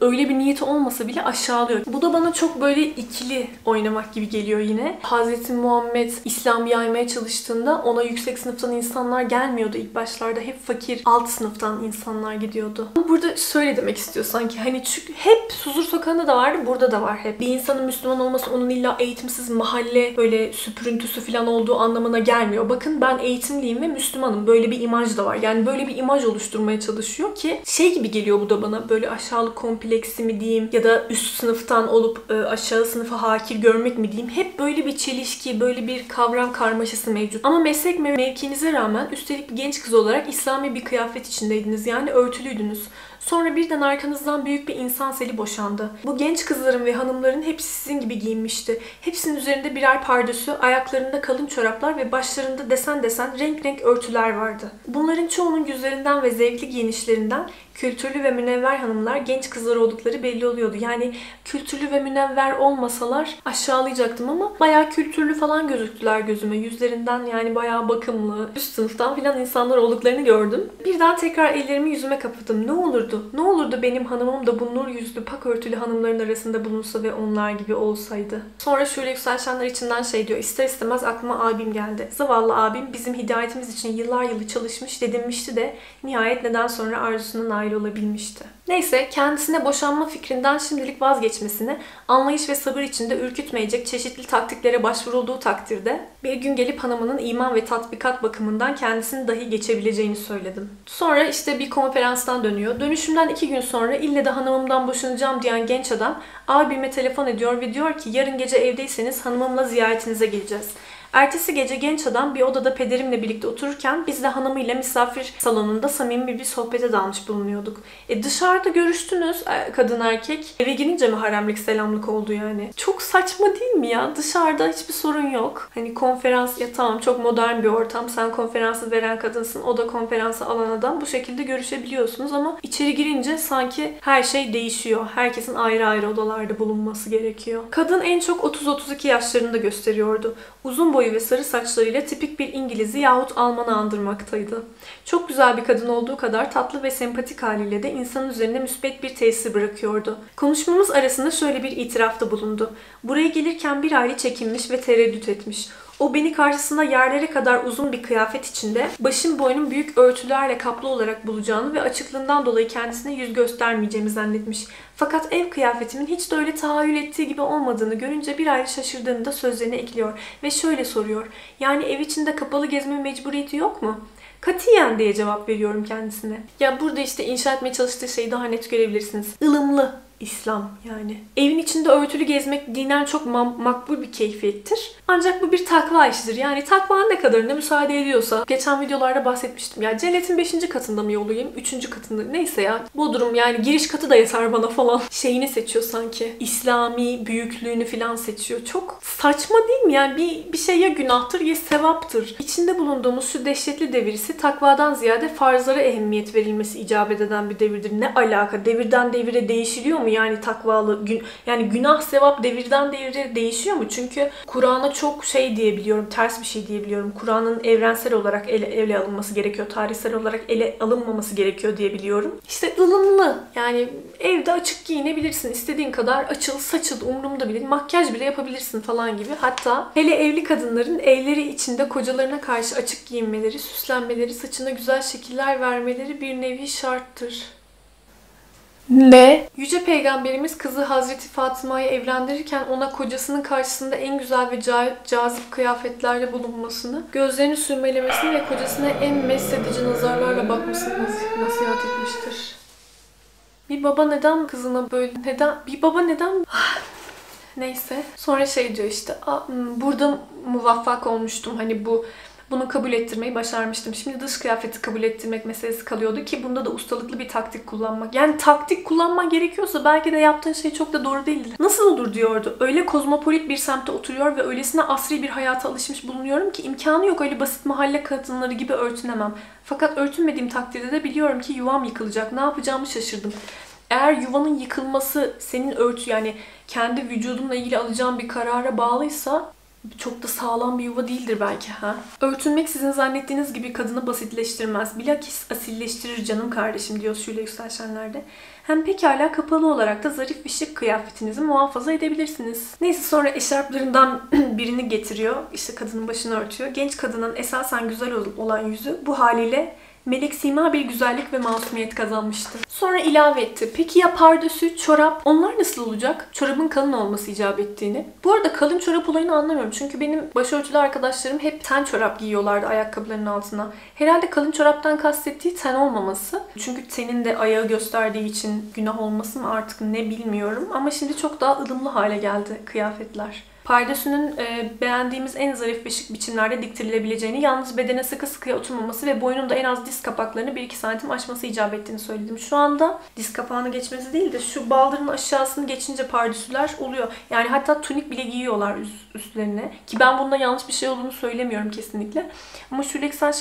öyle bir niyeti olmasa bile aşağılıyor. Bu da bana çok böyle ikili oynamak gibi geliyor yine. Hazreti Muhammed İslam yaymaya çalıştığında ona yüksek sınıftan insanlar gelmiyordu ilk başlarda. Hep fakir alt sınıftan insanlar gidiyordu. Burada şöyle demek istiyor sanki hani çünkü hep Huzur Sokağı'nda da vardı burada da var hep. Bir insanın Müslüman olması onun illa eğitimsiz mahalle böyle süpürüntüsü falan olduğu anlamına gelmiyor. Bakın ben eğitimliyim ve Müslümanım. Böyle bir imaj da var. Yani böyle bir imaj oluşturmaya çalışıyor ki şey gibi geliyor bu da bana böyle aşağılık kompleksi mi diyeyim ya da üst sınıftan olup e, aşağı sınıfa hakir görmek mi diyeyim. Hep böyle bir çelişki, böyle bir kavram karmaşası mevcut. Ama meslek mevkinize rağmen üstelik bir genç kız olarak İslami bir kıyafet içindeydiniz. Yani örtülüydünüz. Sonra birden arkanızdan büyük bir insan seli boşandı. Bu genç kızların ve hanımların hepsi sizin gibi giyinmişti. Hepsinin üzerinde birer pardösü, ayaklarında kalın çoraplar ve başlarında desen desen renk renk örtüler vardı. Bunların çoğunun yüzlerinden ve zevkli giyinişlerinden kültürlü ve münevver hanımlar genç kızlar oldukları belli oluyordu. Yani kültürlü ve münevver olmasalar aşağılayacaktım ama bayağı kültürlü falan gözüktüler gözüme. Yüzlerinden yani bayağı bakımlı, üst sınıftan filan insanlar olduklarını gördüm. Birden tekrar ellerimi yüzüme kapattım. Ne olurdu? Ne olurdu benim hanımım da bu nur yüzlü, pak örtülü hanımların arasında bulunsa ve onlar gibi olsaydı? Sonra Şule Yükselşenler içinden şey diyor. İster istemez aklıma abim geldi. Zavallı abim bizim hidayetimiz için yıllar yılı çalışmış, dedinmişti de nihayet neden sonra arzusuna nail. Neyse kendisine boşanma fikrinden şimdilik vazgeçmesini, anlayış ve sabır içinde ürkütmeyecek çeşitli taktiklere başvurulduğu takdirde bir gün gelip hanımının iman ve tatbikat bakımından kendisini dahi geçebileceğini söyledim. Sonra işte bir konferanstan dönüyor. Dönüşümden iki gün sonra ille de hanımımdan boşanacağım diyen genç adam abime telefon ediyor ve diyor ki yarın gece evdeyseniz hanımımla ziyaretinize geleceğiz. Ertesi gece genç adam bir odada pederimle birlikte otururken biz de hanımıyla misafir salonunda samimi bir sohbete dalmış bulunuyorduk. E dışarıda görüştünüz e, kadın erkek. Eve girince mi haremlik selamlık oldu yani? Çok saçma değil mi ya? Dışarıda hiçbir sorun yok. Hani konferans ya tamam çok modern bir ortam. Sen konferansı veren kadınsın. O da konferansı alan adam. Bu şekilde görüşebiliyorsunuz ama içeri girince sanki her şey değişiyor. Herkesin ayrı ayrı odalarda bulunması gerekiyor. Kadın en çok 30-32 yaşlarında gösteriyordu. Uzun boyu ve sarı saçlarıyla tipik bir İngiliz'i yahut Alman'ı andırmaktaydı. Çok güzel bir kadın olduğu kadar tatlı ve sempatik haliyle de insanın üzerinde müspet bir tesir bırakıyordu. Konuşmamız arasında şöyle bir itirafta bulundu. Buraya gelirken bir aile çekinmiş ve tereddüt etmiş. O beni karşısında yerlere kadar uzun bir kıyafet içinde başım boynum büyük örtülerle kaplı olarak bulacağını ve açıklığından dolayı kendisine yüz göstermeyeceğimi zannetmiş. Fakat ev kıyafetimin hiç de öyle tahayyül ettiği gibi olmadığını görünce bir ayrı şaşırdığını da sözlerine ekliyor. Ve şöyle soruyor. Yani ev içinde kapalı gezme mecburiyeti yok mu? Katiyen diye cevap veriyorum kendisine. Ya burada işte inşa etmeye çalıştığı şeyi daha net görebilirsiniz. Ilımlı İslam yani. Evin içinde örtülü gezmek dinen çok makbul bir keyfiyettir. Ancak bu bir takva işidir. Yani takva ne kadarına müsaade ediyorsa. Geçen videolarda bahsetmiştim. Ya cennetin 5. katında mı yoluyum? 3. katında neyse ya. Bu durum yani giriş katı da yeter bana falan. [LAUGHS] Şeyini seçiyor sanki. İslami büyüklüğünü falan seçiyor. Çok saçma değil mi? Yani bir, bir şey ya günahtır ya sevaptır. İçinde bulunduğumuz şu dehşetli devirisi takvadan ziyade farzlara ehemmiyet verilmesi icap eden bir devirdir. Ne alaka? Devirden devire değişiliyor mu? Yani takvalı gün yani günah sevap devirden devire değişiyor mu? Çünkü Kur'an'a çok şey diyebiliyorum, ters bir şey diyebiliyorum. Kur'an'ın evrensel olarak ele, ele alınması gerekiyor, tarihsel olarak ele alınmaması gerekiyor diyebiliyorum. İşte ılımlı yani evde açık giyinebilirsin. istediğin kadar açıl, saçıl, umurumda bile makyaj bile yapabilirsin falan gibi. Hatta hele evli kadınların evleri içinde kocalarına karşı açık giyinmeleri, süslenmeleri, saçına güzel şekiller vermeleri bir nevi şarttır. Ne? Yüce Peygamberimiz kızı Hazreti Fatıma'yı evlendirirken ona kocasının karşısında en güzel ve ca- cazip kıyafetlerle bulunmasını, gözlerini sürmelemesini ve kocasına en meshedici nazarlarla bakmasını nas- nasihat etmiştir. Bir baba neden kızına böyle neden bir baba neden Neyse. Sonra şey diyor işte burada muvaffak olmuştum. Hani bu bunu kabul ettirmeyi başarmıştım. Şimdi dış kıyafeti kabul ettirmek meselesi kalıyordu ki bunda da ustalıklı bir taktik kullanmak. Yani taktik kullanman gerekiyorsa belki de yaptığın şey çok da doğru değildir. Nasıl olur diyordu. Öyle kozmopolit bir semtte oturuyor ve öylesine asri bir hayata alışmış bulunuyorum ki imkanı yok öyle basit mahalle kadınları gibi örtünemem. Fakat örtünmediğim takdirde de biliyorum ki yuvam yıkılacak. Ne yapacağımı şaşırdım. Eğer yuvanın yıkılması senin örtü yani kendi vücudunla ilgili alacağın bir karara bağlıysa çok da sağlam bir yuva değildir belki ha. Örtünmek sizin zannettiğiniz gibi kadını basitleştirmez. Bilakis asilleştirir canım kardeşim diyor Şule Yükselşenler'de. Hem pekala kapalı olarak da zarif bir şık kıyafetinizi muhafaza edebilirsiniz. Neyse sonra eşarplarından [CLEARS THROAT] birini getiriyor. İşte kadının başını örtüyor. Genç kadının esasen güzel olan yüzü bu haliyle melek sima bir güzellik ve masumiyet kazanmıştı. Sonra ilave etti. Peki ya pardösü, çorap? Onlar nasıl olacak? Çorabın kalın olması icap ettiğini. Bu arada kalın çorap olayını anlamıyorum. Çünkü benim başörtülü arkadaşlarım hep ten çorap giyiyorlardı ayakkabılarının altına. Herhalde kalın çoraptan kastettiği ten olmaması. Çünkü tenin de ayağı gösterdiği için günah olması mı artık ne bilmiyorum. Ama şimdi çok daha ılımlı hale geldi kıyafetler. Pardesünün e, beğendiğimiz en zarif ve şık biçimlerde diktirilebileceğini, yalnız bedene sıkı sıkıya oturmaması ve boynun da en az diz kapaklarını 1-2 santim aşması icap ettiğini söyledim. Şu anda diz kapağını geçmesi değil de şu baldırın aşağısını geçince pardesüler oluyor. Yani hatta tunik bile giyiyorlar üst, üstlerine. Ki ben bunda yanlış bir şey olduğunu söylemiyorum kesinlikle. Ama şu Leksan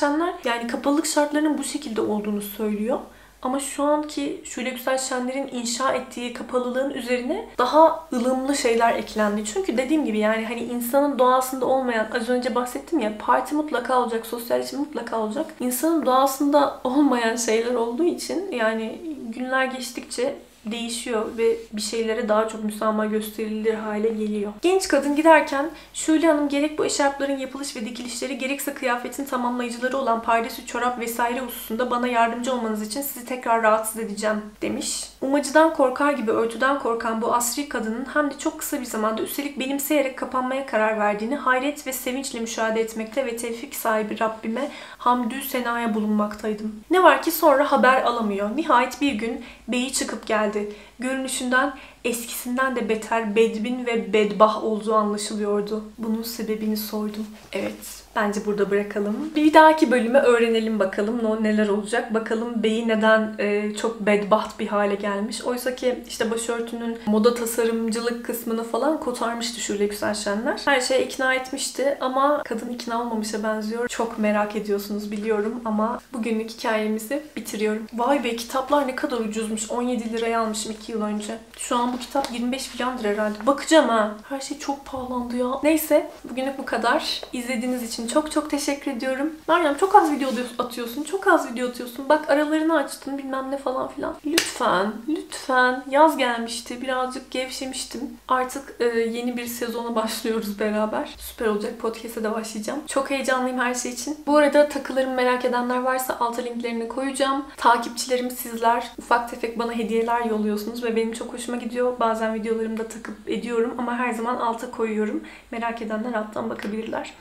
yani kapalılık şartlarının bu şekilde olduğunu söylüyor. Ama şu anki Şule Güzel Şenler'in inşa ettiği kapalılığın üzerine daha ılımlı şeyler eklendi. Çünkü dediğim gibi yani hani insanın doğasında olmayan az önce bahsettim ya parti mutlaka olacak, sosyalleşme mutlaka olacak. İnsanın doğasında olmayan şeyler olduğu için yani günler geçtikçe değişiyor ve bir şeylere daha çok müsamaha gösterilir hale geliyor. Genç kadın giderken Şule Hanım gerek bu eşarpların yapılış ve dikilişleri gerekse kıyafetin tamamlayıcıları olan pardesü, çorap vesaire hususunda bana yardımcı olmanız için sizi tekrar rahatsız edeceğim demiş. Umacıdan korkar gibi örtüden korkan bu asri kadının hem de çok kısa bir zamanda üstelik benimseyerek kapanmaya karar verdiğini hayret ve sevinçle müşahede etmekte ve tevfik sahibi Rabbime hamdü senaya bulunmaktaydım. Ne var ki sonra haber alamıyor. Nihayet bir gün beyi çıkıp geldi. Görünüşünden eskisinden de beter bedbin ve bedbah olduğu anlaşılıyordu. Bunun sebebini sordum. Evet, bence burada bırakalım. Bir dahaki bölüme öğrenelim bakalım o neler olacak. Bakalım beyi neden e, çok bedbaht bir hale gelmiş. Oysa ki işte başörtünün moda tasarımcılık kısmını falan kotarmıştı Şule Yükselşenler. Her şeye ikna etmişti ama kadın ikna olmamışa benziyor. Çok merak ediyorsunuz biliyorum ama bugünlük hikayemizi bitiriyorum. Vay be kitaplar ne kadar ucuzmuş. 17 liraya almışım 2 yıl önce. Şu an bu kitap 25 filandır herhalde. Bakacağım ha. Her şey çok pahalandı ya. Neyse bugünlük bu kadar. İzlediğiniz için çok çok teşekkür ediyorum. Meryem çok az video atıyorsun. Çok az video atıyorsun. Bak aralarını açtın bilmem ne falan filan. Lütfen, lütfen. Yaz gelmişti. Birazcık gevşemiştim. Artık e, yeni bir sezona başlıyoruz beraber. Süper olacak. Podcast'e de başlayacağım. Çok heyecanlıyım her şey için. Bu arada takılarımı merak edenler varsa alta linklerini koyacağım. Takipçilerim sizler ufak tefek bana hediyeler yolluyorsunuz ve benim çok hoşuma gidiyor. Bazen videolarımda takıp ediyorum ama her zaman alta koyuyorum. Merak edenler alttan bakabilirler.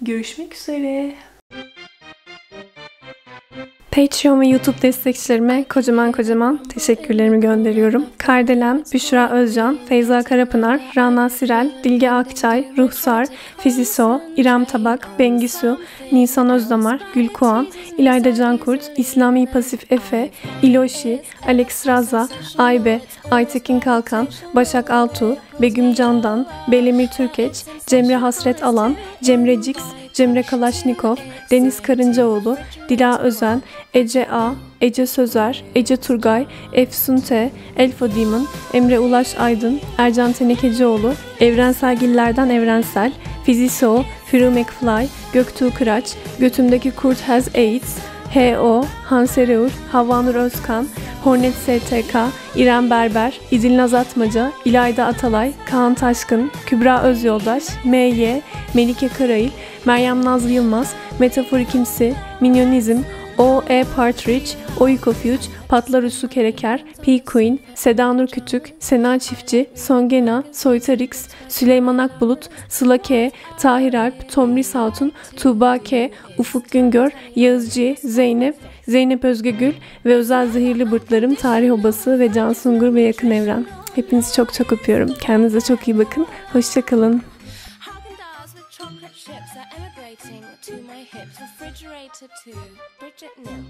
Görüşmek üzere. Patreon ve YouTube destekçilerime kocaman kocaman teşekkürlerimi gönderiyorum. Kardelen, Büşra Özcan, Feyza Karapınar, Rana Sirel, Dilge Akçay, Ruhsar, Fiziso, İrem Tabak, Bengisu, Nisan Özdamar, Gülkuan, İlayda Cankurt, İslami Pasif Efe, İloşi, Alex Raza, Aybe, Aytekin Kalkan, Başak Altu, Begüm Candan, Belemir Türkeç, Cemre Hasret Alan, Cemre Cix, Cemre Kalaşnikov, Deniz Karıncaoğlu, Dila Özen, Ece A, Ece Sözer, Ece Turgay, Efsun T, Elfo Demon, Emre Ulaş Aydın, Ercan Tenekecioğlu, Evrenselgillerden Evrensel, Fiziso, Firu McFly, Göktuğ Kıraç, Götümdeki Kurt Has AIDS, H.O., Hansereur, Havanur Özkan, Hornet STK, İrem Berber, İdilnaz Atmaca, İlayda Atalay, Kaan Taşkın, Kübra Özyoldaş, M.Y., Melike Karayil, Meryem Nazlı Yılmaz, Metaforikimsi, Minyonizm, O.E. Partridge, Oiko Fuge, Patlar Üssü Kereker, P. Queen, Seda Nur Kütük, Sena Çiftçi, Songena, Soytarix, Süleyman Akbulut, Sıla K, Tahir Alp, Tomris Hatun, Tuğba K, Ufuk Güngör, Yağız G, Zeynep, Zeynep Özgegül ve özel zehirli bırtlarım Tarih Obası ve Can Sungur ve Yakın Evren. Hepinizi çok çok öpüyorum. Kendinize çok iyi bakın. Hoşçakalın. To my hips. Refrigerator to Bridget Nil.